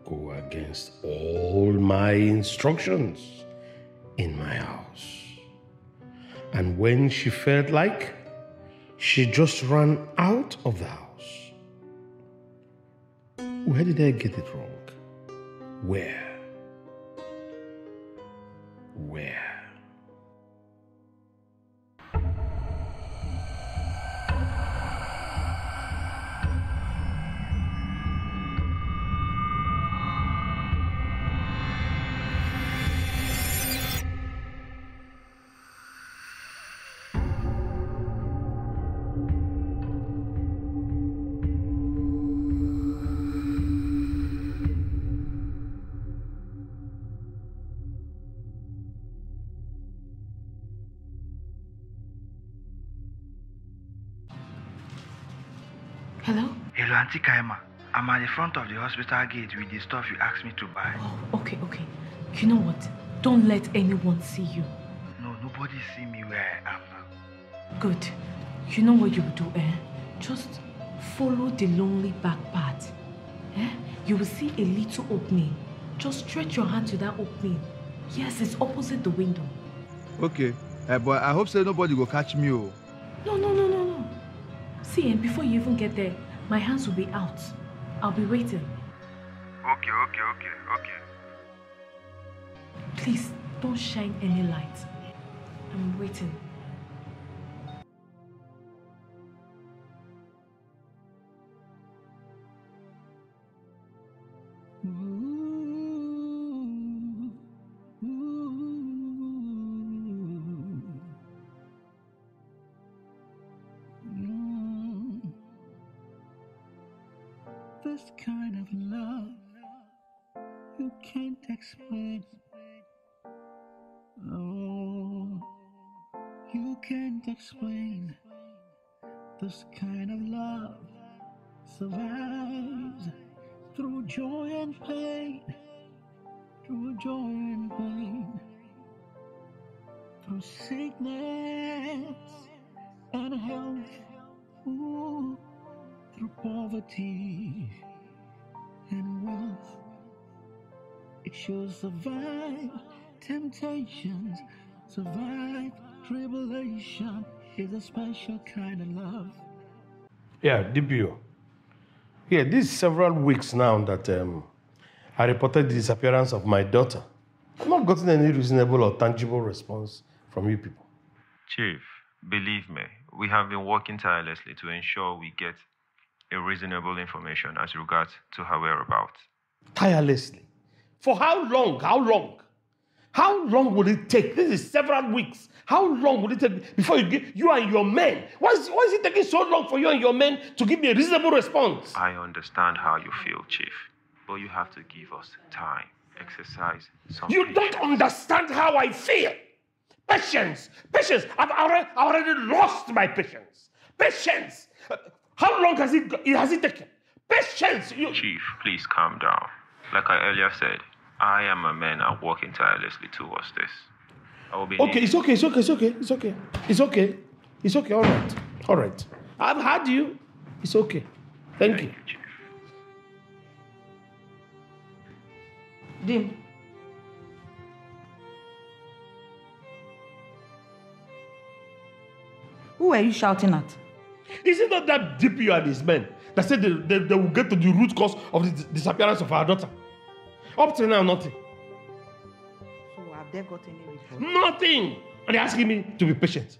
Go against all my instructions in my house. And when she felt like, she just ran out of the house. Where did I get it wrong? Where? Where? Auntie Kaima. I'm at the front of the hospital gate with the stuff you asked me to buy. Oh, okay, okay. You know what? Don't let anyone see you. No, nobody see me where I am now. Good. You know what you will do, eh? Just follow the lonely back path. Eh? You will see a little opening. Just stretch your hand to that opening. Yes, it's opposite the window. Okay. Uh, but I hope so nobody will catch me. Oh. No, no, no, no, no. See, and before you even get there, my hands will be out. I'll be waiting. Okay, okay, okay, okay. Please, don't shine any light. I'm waiting. Kind of love survives through joy and pain, through joy and pain, through sickness and health, ooh, through poverty and wealth. It should survive temptations, survive tribulation. Is a special kind of love. Yeah, DPO. Yeah, this is several weeks now that um, I reported the disappearance of my daughter. I've not gotten any reasonable or tangible response from you people. Chief, believe me, we have been working tirelessly to ensure we get a reasonable information as regards to her whereabouts. Tirelessly. For how long? How long? How long will it take? This is several weeks. How long will it take before you get you and your men? Why is, why is it taking so long for you and your men to give me a reasonable response? I understand how you feel, Chief, but you have to give us time, exercise some. You don't understand how I feel. Patience, patience. I've already, I already lost my patience. Patience. How long has it, it has it taken? Patience. You, Chief, please calm down. Like I earlier said, I am a man and working tirelessly towards this. I will be Okay, it's okay, it's okay, it's okay, it's okay, it's okay, it's okay. All right, all right. I've had you. It's okay. Thank, you. dean Who are you shouting at? Is it not that DPO and his men that said they, they, they will get to the root cause of the disappearance of our daughter? Up till now, nothing. So I've they got any report? Nothing. And they're asking me to be patient.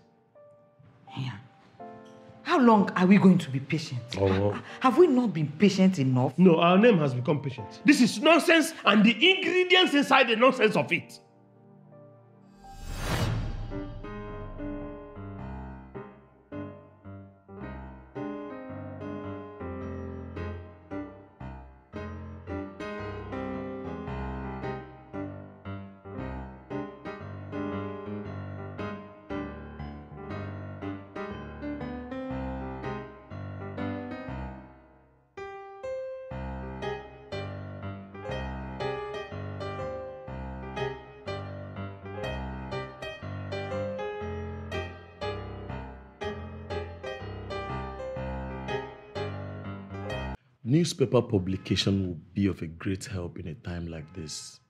How long are we going to be patient? Oh. Have we not been patient enough? No, our name has become patient. This is nonsense and the ingredients inside the nonsense of it. Newspaper publication will be of a great help in a time like this.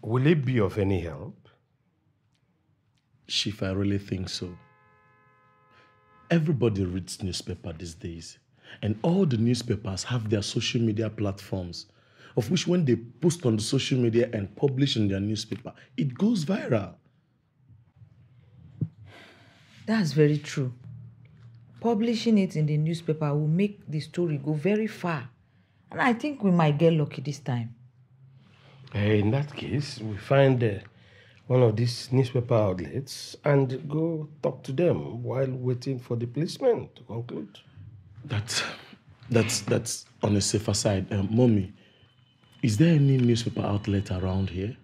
Will it be of any help? Chief, I really think so. Everybody reads newspaper these days, and all the newspapers have their social media platforms, of which when they post on the social media and publish in their newspaper, it goes viral. That's very true. Publishing it in the newspaper will make the story go very far. And I think we might get lucky this time. Eh, in that case, we find uh, one of these newspaper outlets and go talk to them while waiting for the policeman to conclude. That's that's that's on a safer side. Um, mommy, is there any newspaper outlet around here?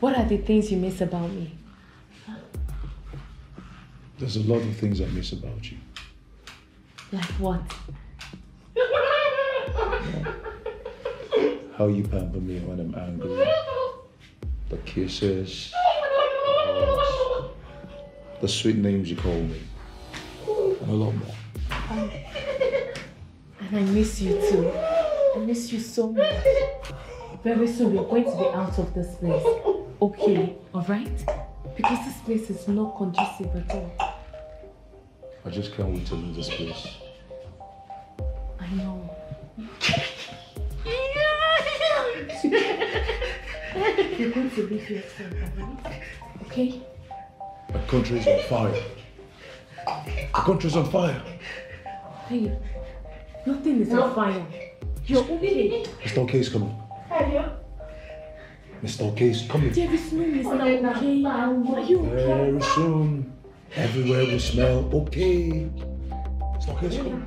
What are the things you miss about me? There's a lot of things I miss about you. Like what? How you pamper me when I'm angry. The kisses. The. The sweet names you call me. And a lot more. Um, and I miss you too. I miss you so much. Very soon we're going to be out of this place. Okay, alright? Because this place is not conducive at all. I just can't wait to leave this place. I know. You're going to leave here soon, alright? Okay? My country is on fire. The country's on fire. Babe, nothing is on fire. You're okay. Mr. OK is coming. Mr. OK is coming. There is no Mr. Okay. Are you okay? Very soon. Everywhere we smell okay. Mr. OK is coming.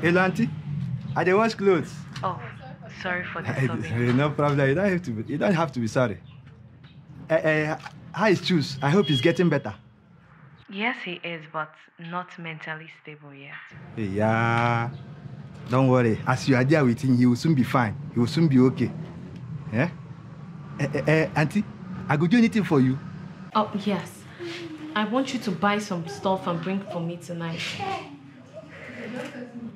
Hello, auntie. I dey wash clothes. Oh, sorry for disturbing. no problem. You don't have to. Be, you don't have to be sorry. Uh, uh, how is Chooks? I hope he's getting better. Yes, he is, but not mentally stable yet. Yeah. Don't worry. As you are there with him, he will soon be fine. He will soon be okay. Yeah. Uh, uh, uh, auntie, I could do anything for you. Oh, yes. I want you to buy some stuff and bring for me tonight.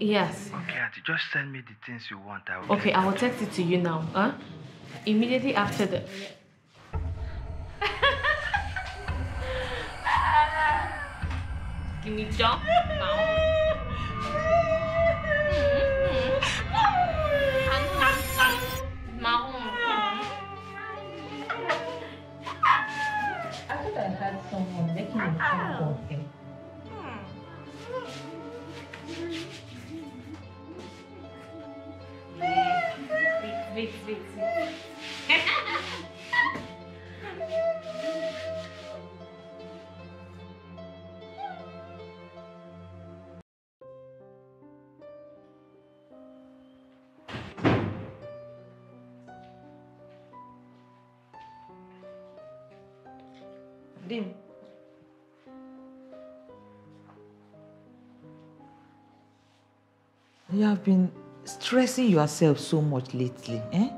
Yes. Okay, auntie, just send me the things you want. I will Okay, I will text it to you now. Huh? Immediately after the. Give me jump mm-hmm. Mm-hmm. Mm-hmm. I thought I heard someone making a phone call here. Dim. You have been stressing yourself so much lately, eh?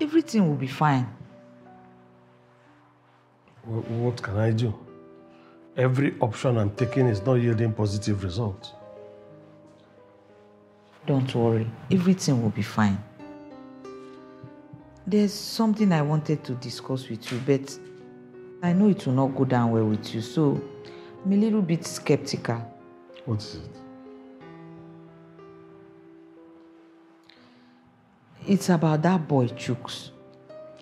Everything will be fine. Wh- What can I do? Every option I'm taking is not yielding positive results. Don't worry, everything will be fine. There's something I wanted to discuss with you, but I know it will not go down well with you, so I'm a little bit skeptical. What is it? It's about that boy Chooks.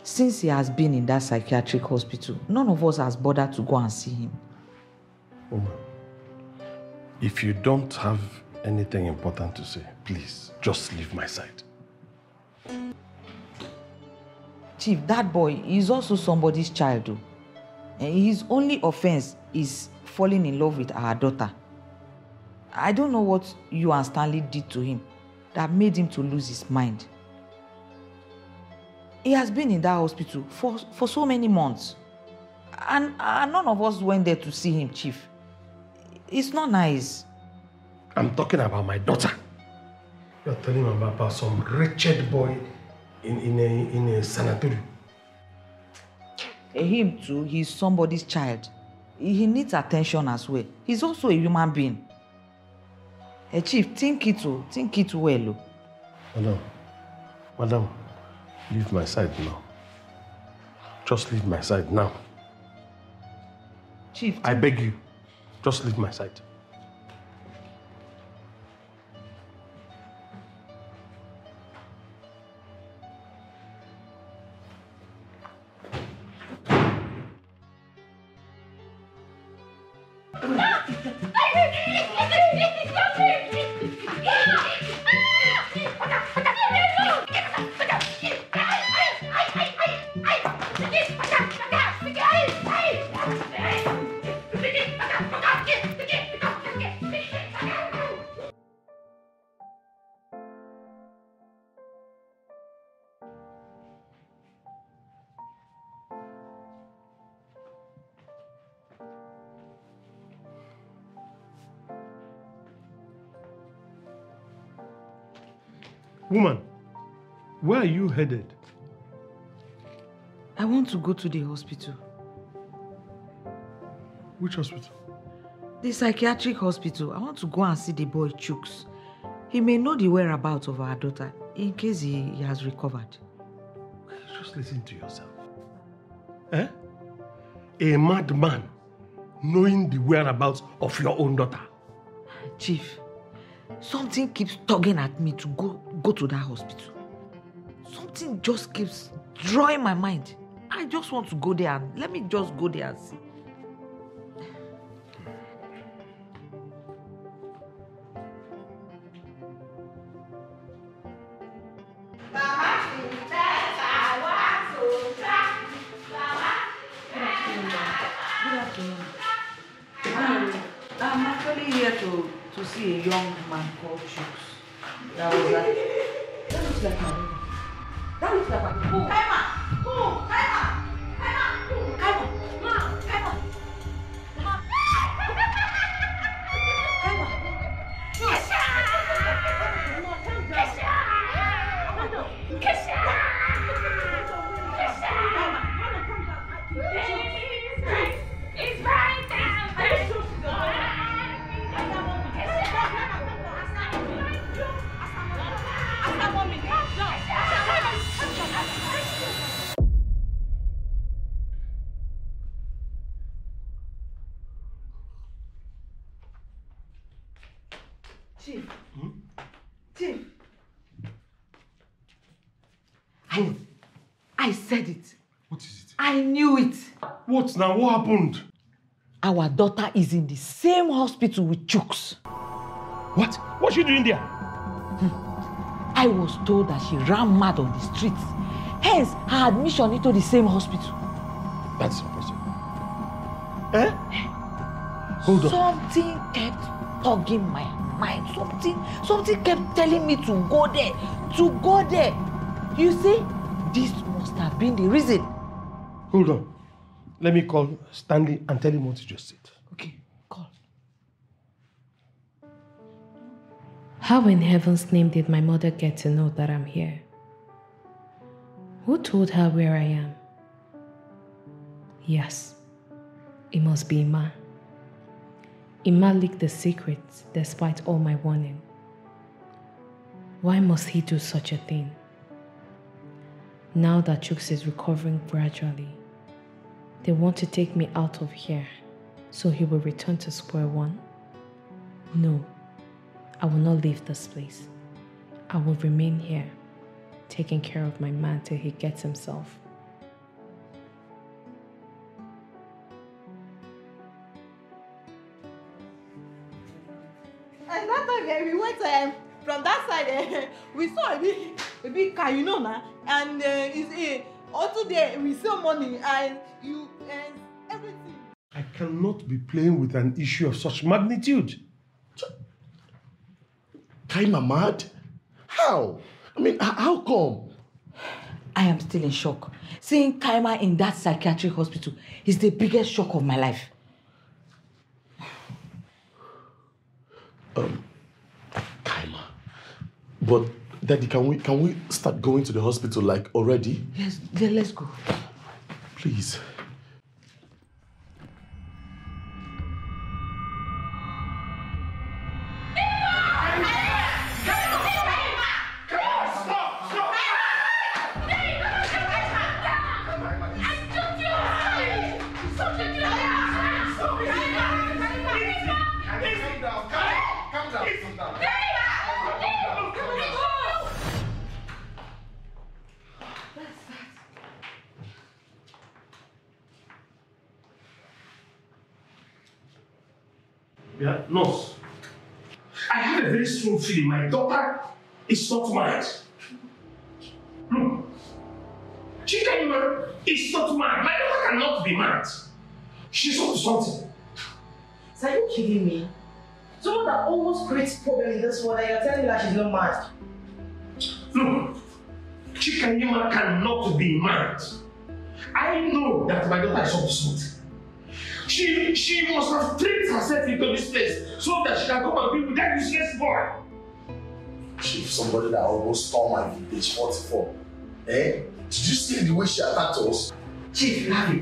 Since he has been in that psychiatric hospital, none of us has bothered to go and see him. Woman, if you don't have anything important to say, please just leave my side. Chief, that boy is also somebody's child. And his only offense is falling in love with our daughter. I don't know what you and Stanley did to him that made him to lose his mind. He has been in that hospital for, for so many months. And, and none of us went there to see him, Chief. It's not nice. I'm talking about my daughter. You're telling me about some wretched boy in, in, a, in a sanatorium. Eh, Him too, he's somebody's child. He needs attention as well. He's also a human being. Hey, Chief, think it, think it well. Madam, madam, leave my side now. Just leave my side now. Chief, I beg you, just leave my side. Woman, where are you headed? I want to go to the hospital. Which hospital? The psychiatric hospital. I want to go and see the boy Chooks. He may know the whereabouts of our daughter in case he, he has recovered. Just listen to yourself. Eh? A madman knowing the whereabouts of your own daughter. Chief, something keeps tugging at me to go, go to that hospital. Something just keeps drawing my mind. I just want to go there and let me just go there and see. See a now? What happened? Our daughter is in the same hospital with Chooks. What? What's she doing there? I was told that she ran mad on the streets. Hence, her admission into the same hospital. That's impossible. Eh? Hold on. Something kept tugging my mind. Something, something kept telling me to go there, to go there. You see, this must have been the reason. Hold on. Let me call Stanley and tell him what you just said. Okay, call. How in heaven's name did my mother get to know that I'm here? Who told her where I am? Yes, It must be Ima. Ima leaked the secret despite all my warning. Why must he do such a thing? Now that Chooks is recovering gradually, they want to take me out of here so he will return to square one? No, I will not leave this place. I will remain here, taking care of my man till he gets himself. And that time eh, we went um, from that side, eh, we saw a big, a big car, you know, now, and uh, it's eh, also there we saw money and you and everything. I cannot be playing with an issue of such magnitude. Kaima mad? How? I mean, how come? I am still in shock. Seeing Kaima in that psychiatric hospital is the biggest shock of my life. Um, Kaima. But Daddy, can we can we start going to the hospital like already? Yes, then let's go. Please.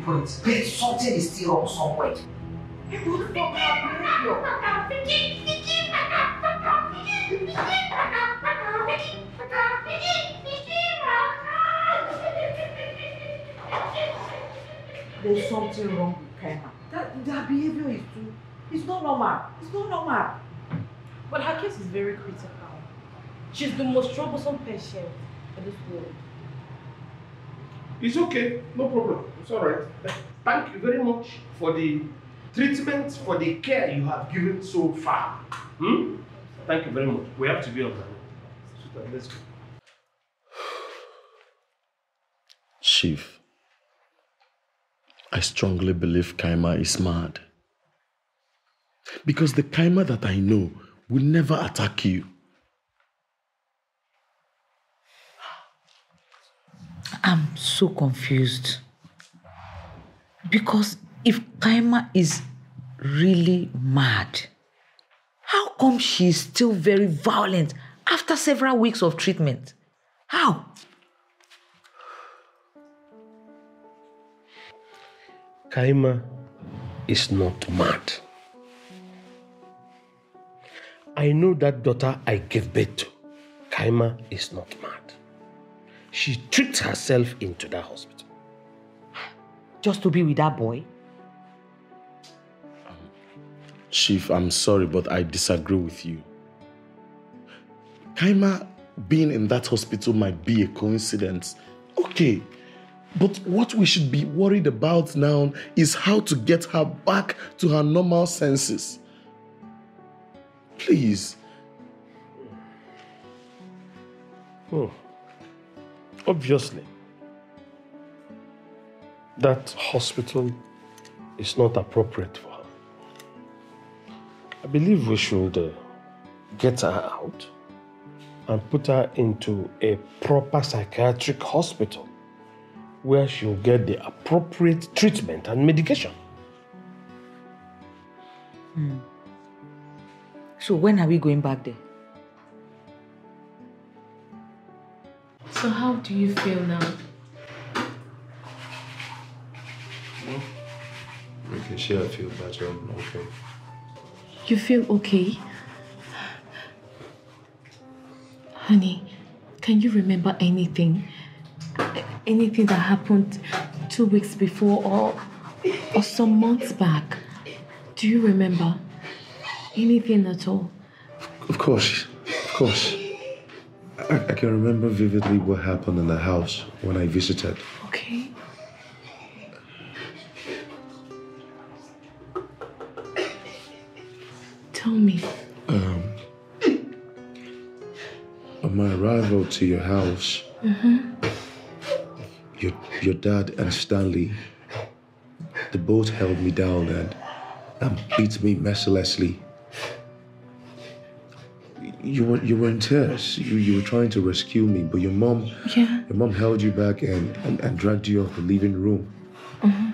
Point. But something is still wrong somewhere. There's something wrong with Kaima. That, that behavior is too. It's not normal. It's not normal. But her case is very critical. She's the most troublesome patient in this world. It's okay, no problem. It's all right. Thank you very much for the treatment, for the care you have given so far. Hmm? Thank you very much. We have to be on. Sweetheart, Let's go. Chief, I strongly believe Kaima is mad. Because the Kaima that I know will never attack you. I'm so confused. Because if Kaima is really mad, how come she's still very violent after several weeks of treatment? How? Kaima is not mad. I know that daughter I gave birth to. Kaima is not mad. She tricked herself into that hospital. Just to be with that boy? Chief, I'm sorry, but I disagree with you. Kaima being in that hospital might be a coincidence. Okay, but what we should be worried about now is how to get her back to her normal senses. Please. Hmm. Obviously, that hospital is not appropriate for her. I believe we should uh, get her out and put her into a proper psychiatric hospital where she'll get the appropriate treatment and medication. Hmm. So when are we going back there? So how do you feel now? can say I feel better and okay. You feel okay? Honey, can you remember anything? Anything that happened two weeks before or, or some months back? Do you remember? Anything at all? Of course, of course. I, can remember vividly what happened in the house when I visited. Okay. Tell me. Um, on my arrival to your house, Mm-hmm. your your dad and Stanley, they both held me down and, and beat me mercilessly. You were you were in tears. You you were trying to rescue me, but your mom Yeah. your mom held you back and, and, and dragged you out the living room. Mhm.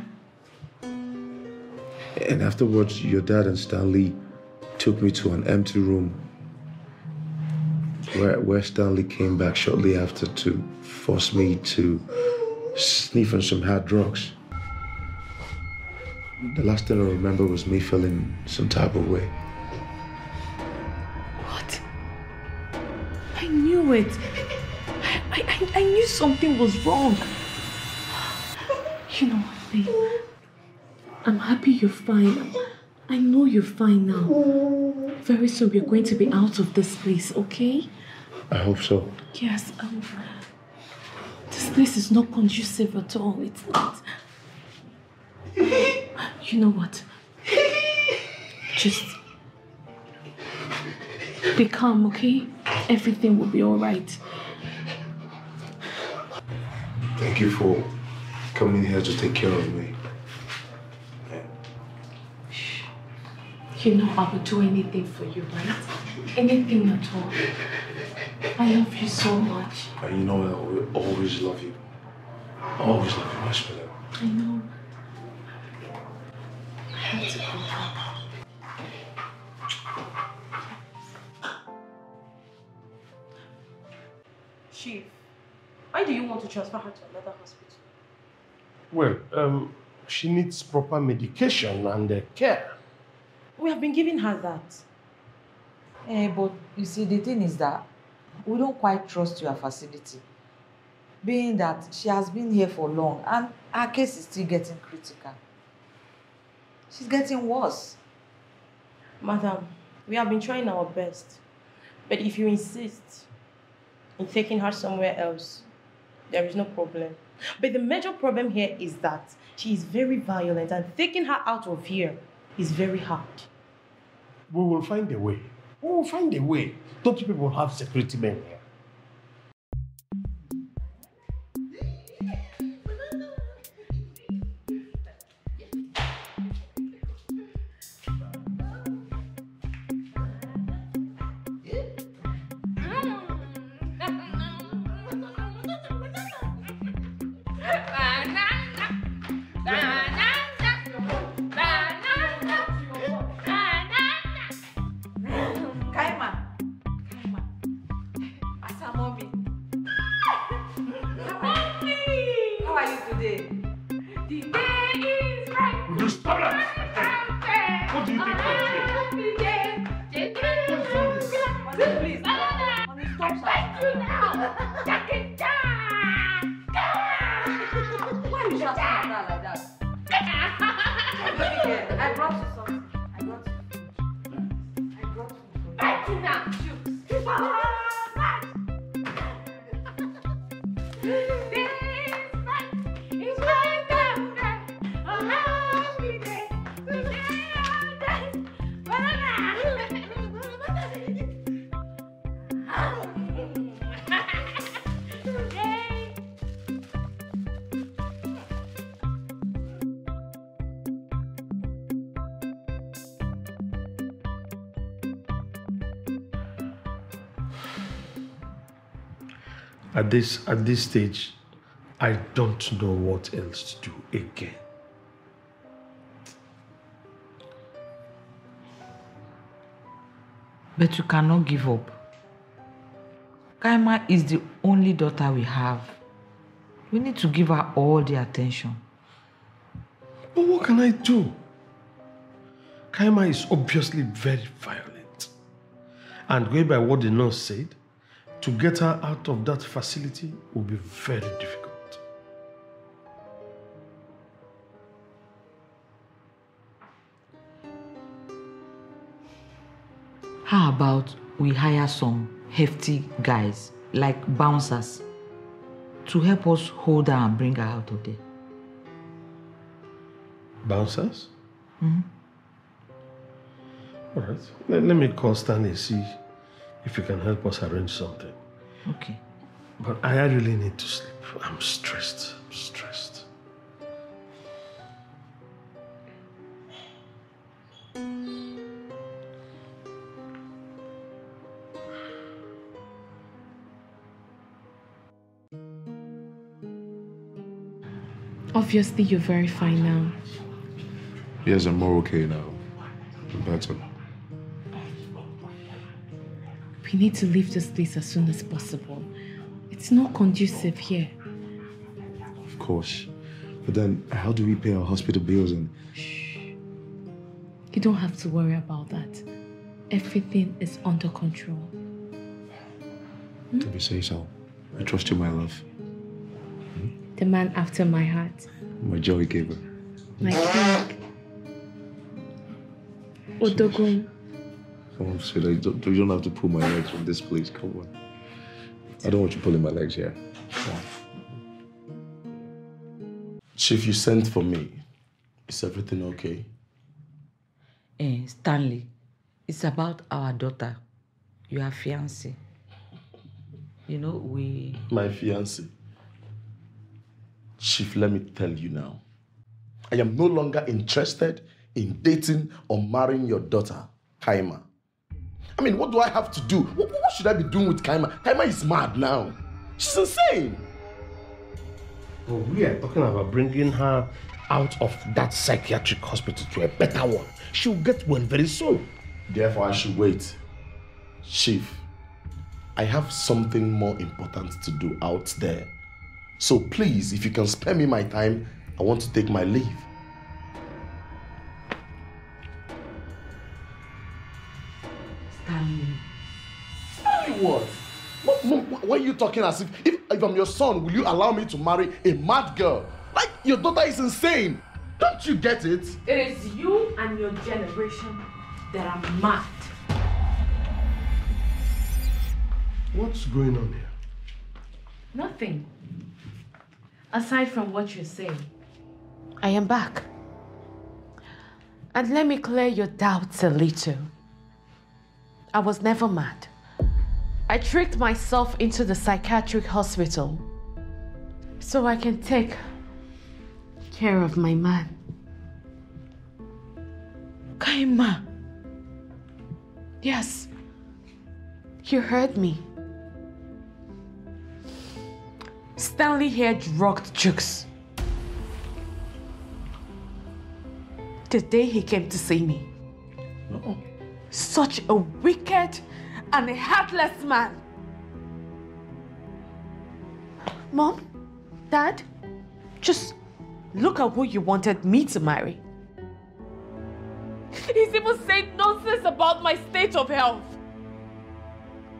And afterwards, your dad and Stanley took me to an empty room where, where Stanley came back shortly after to force me to sniff on some hard drugs. The last thing I remember was me feeling some type of way. Knew it. I, I, I knew something was wrong. You know what, babe? I'm happy you're fine. I know you're fine now. Very soon we're going to be out of this place, okay? I hope so. Yes, um, this place is not conducive at all. It's not. You know what? Just be calm, okay? Everything will be alright. Thank you for coming here to take care of me. You know I would do anything for you, right? Anything at all. I love you so much. And you know I will always love you. I always love you, my sweetheart. Chief, why do you want to transfer her to another hospital? Well, um, she needs proper medication and uh, care. We have been giving her that. Eh, but you see, the thing is that we don't quite trust your facility. Being that she has been here for long and her case is still getting critical. She's getting worse. Madam, we have been trying our best. But if you insist in taking her somewhere else, there is no problem. But the major problem here is that she is very violent and taking her out of here is very hard. We will find a way. We will find a way. Don't people have security men here? This at this stage, I don't know what else to do again. But you cannot give up. Kaima is the only daughter we have. We need to give her all the attention. But what can I do? Kaima is obviously very violent. And going by what the nurse said, to get her out of that facility will be very difficult. How about we hire some hefty guys, like bouncers, to help us hold her and bring her out of there? Bouncers? Hmm? All right. Let, let me call Stanley and see if you can help us arrange something. Okay. But I really need to sleep. I'm stressed. I'm stressed. Obviously, you're very fine now. Yes, I'm more okay now. I'm better. We need to leave this place as soon as possible. It's not conducive here. Of course. But then, how do we pay our hospital bills and Shh. You don't have to worry about that. Everything is under control. Hmm? to be say so? I trust you, my love. Hmm? The man after my heart. My joy giver. My king. Odogwu. Come on, sweetheart. You don't, you don't have to pull my legs from this place. Come on. I don't want you pulling my legs here. Come on. Chief, you sent for me. Is everything okay? Eh, Stanley, it's about our daughter, your fiancé. You know, we. My fiancé. Chief, let me tell you now. I am no longer interested in dating or marrying your daughter, Kaima. I mean, what do I have to do? What, what should I be doing with Kaima? Kaima is mad now. She's insane. But we are talking about bringing her out of that psychiatric hospital to a better one. She'll get one very soon. Therefore, I should wait. Chief, I have something more important to do out there. So please, if you can spare me my time, I want to take my leave. Are you talking as if, if if I'm your son, will you allow me to marry a mad girl? Like your daughter is insane. Don't you get it? It is you and your generation that are mad. What's going on here? Nothing. Aside from what you're saying. I am back. And let me clear your doubts a little. I was never mad. I tricked myself into the psychiatric hospital so I can take care of my man. Kaima. Yes. You heard me. Stanley here drugged Chooks. The day he came to see me. oh Such a wicked and a heartless man. Mom, Dad, just look at who you wanted me to marry. He's even saying nonsense about my state of health.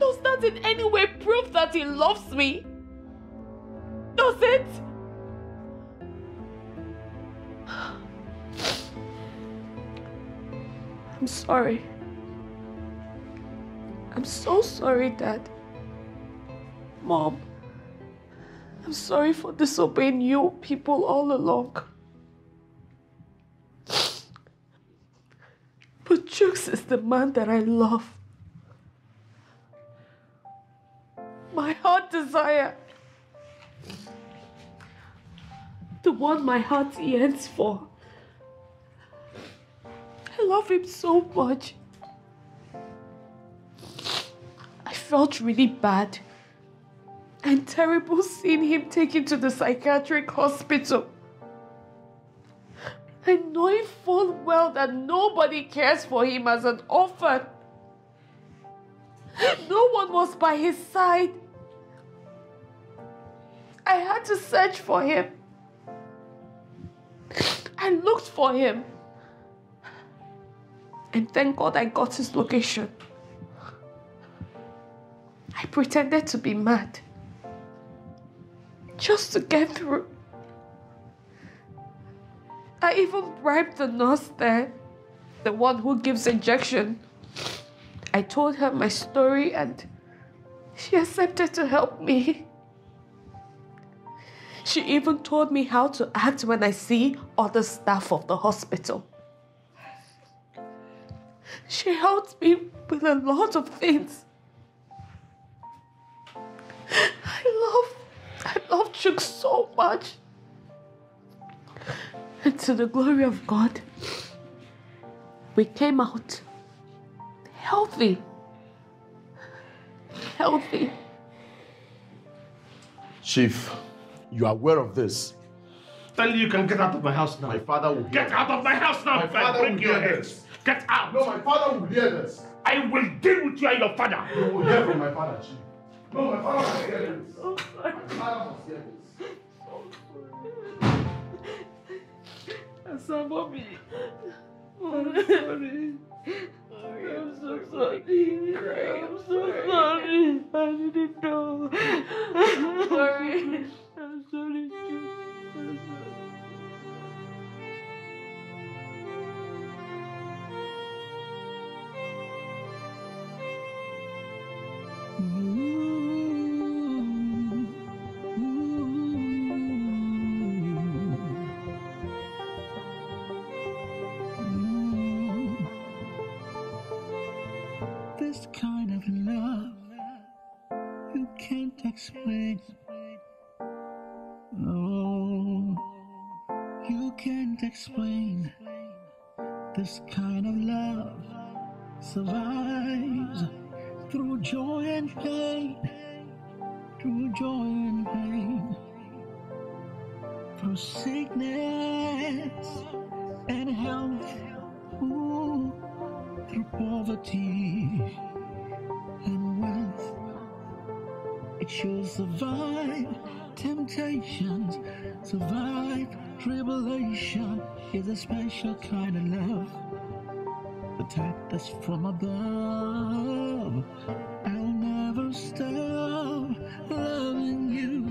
Does that in any way prove that he loves me? Does it? I'm sorry. I'm so sorry, Dad. Mom, I'm sorry for disobeying you people all along. But Chooks is the man that I love. My heart desire. The one my heart yearns for. I love him so much. Felt really bad and terrible seeing him taken to the psychiatric hospital. And knowing full well that nobody cares for him as an orphan. No one was by his side. I had to search for him. I looked for him. And thank God I got his location. I pretended to be mad just to get through. I even bribed the nurse there, the one who gives injection. I told her my story and she accepted to help me. She even told me how to act when I see other staff of the hospital. She helped me with a lot of things. I love, I love Chuk so much. And to the glory of God, we came out healthy. Healthy. Chief, you are aware of this. Tell you you can get out of my house now. My father will Get out of my house now My father break will your hear head. this. Get out. No, my father will hear this. I will deal with you and your father. You will hear from my father, Chief. No, my father hear this. My father this. Asa, mommy. I'm sorry. I'm so sorry. I'm so sorry. I didn't know. I'm sorry. I'm sorry. I'm sorry. This kind of love you can't explain. No, you can't explain. This kind of love survives through joy and pain, through joy and pain, through sickness and health. Ooh, through poverty and wealth. It should survive temptations, survive tribulation. Is a special kind of love, the type that's from above. I'll never stop loving you,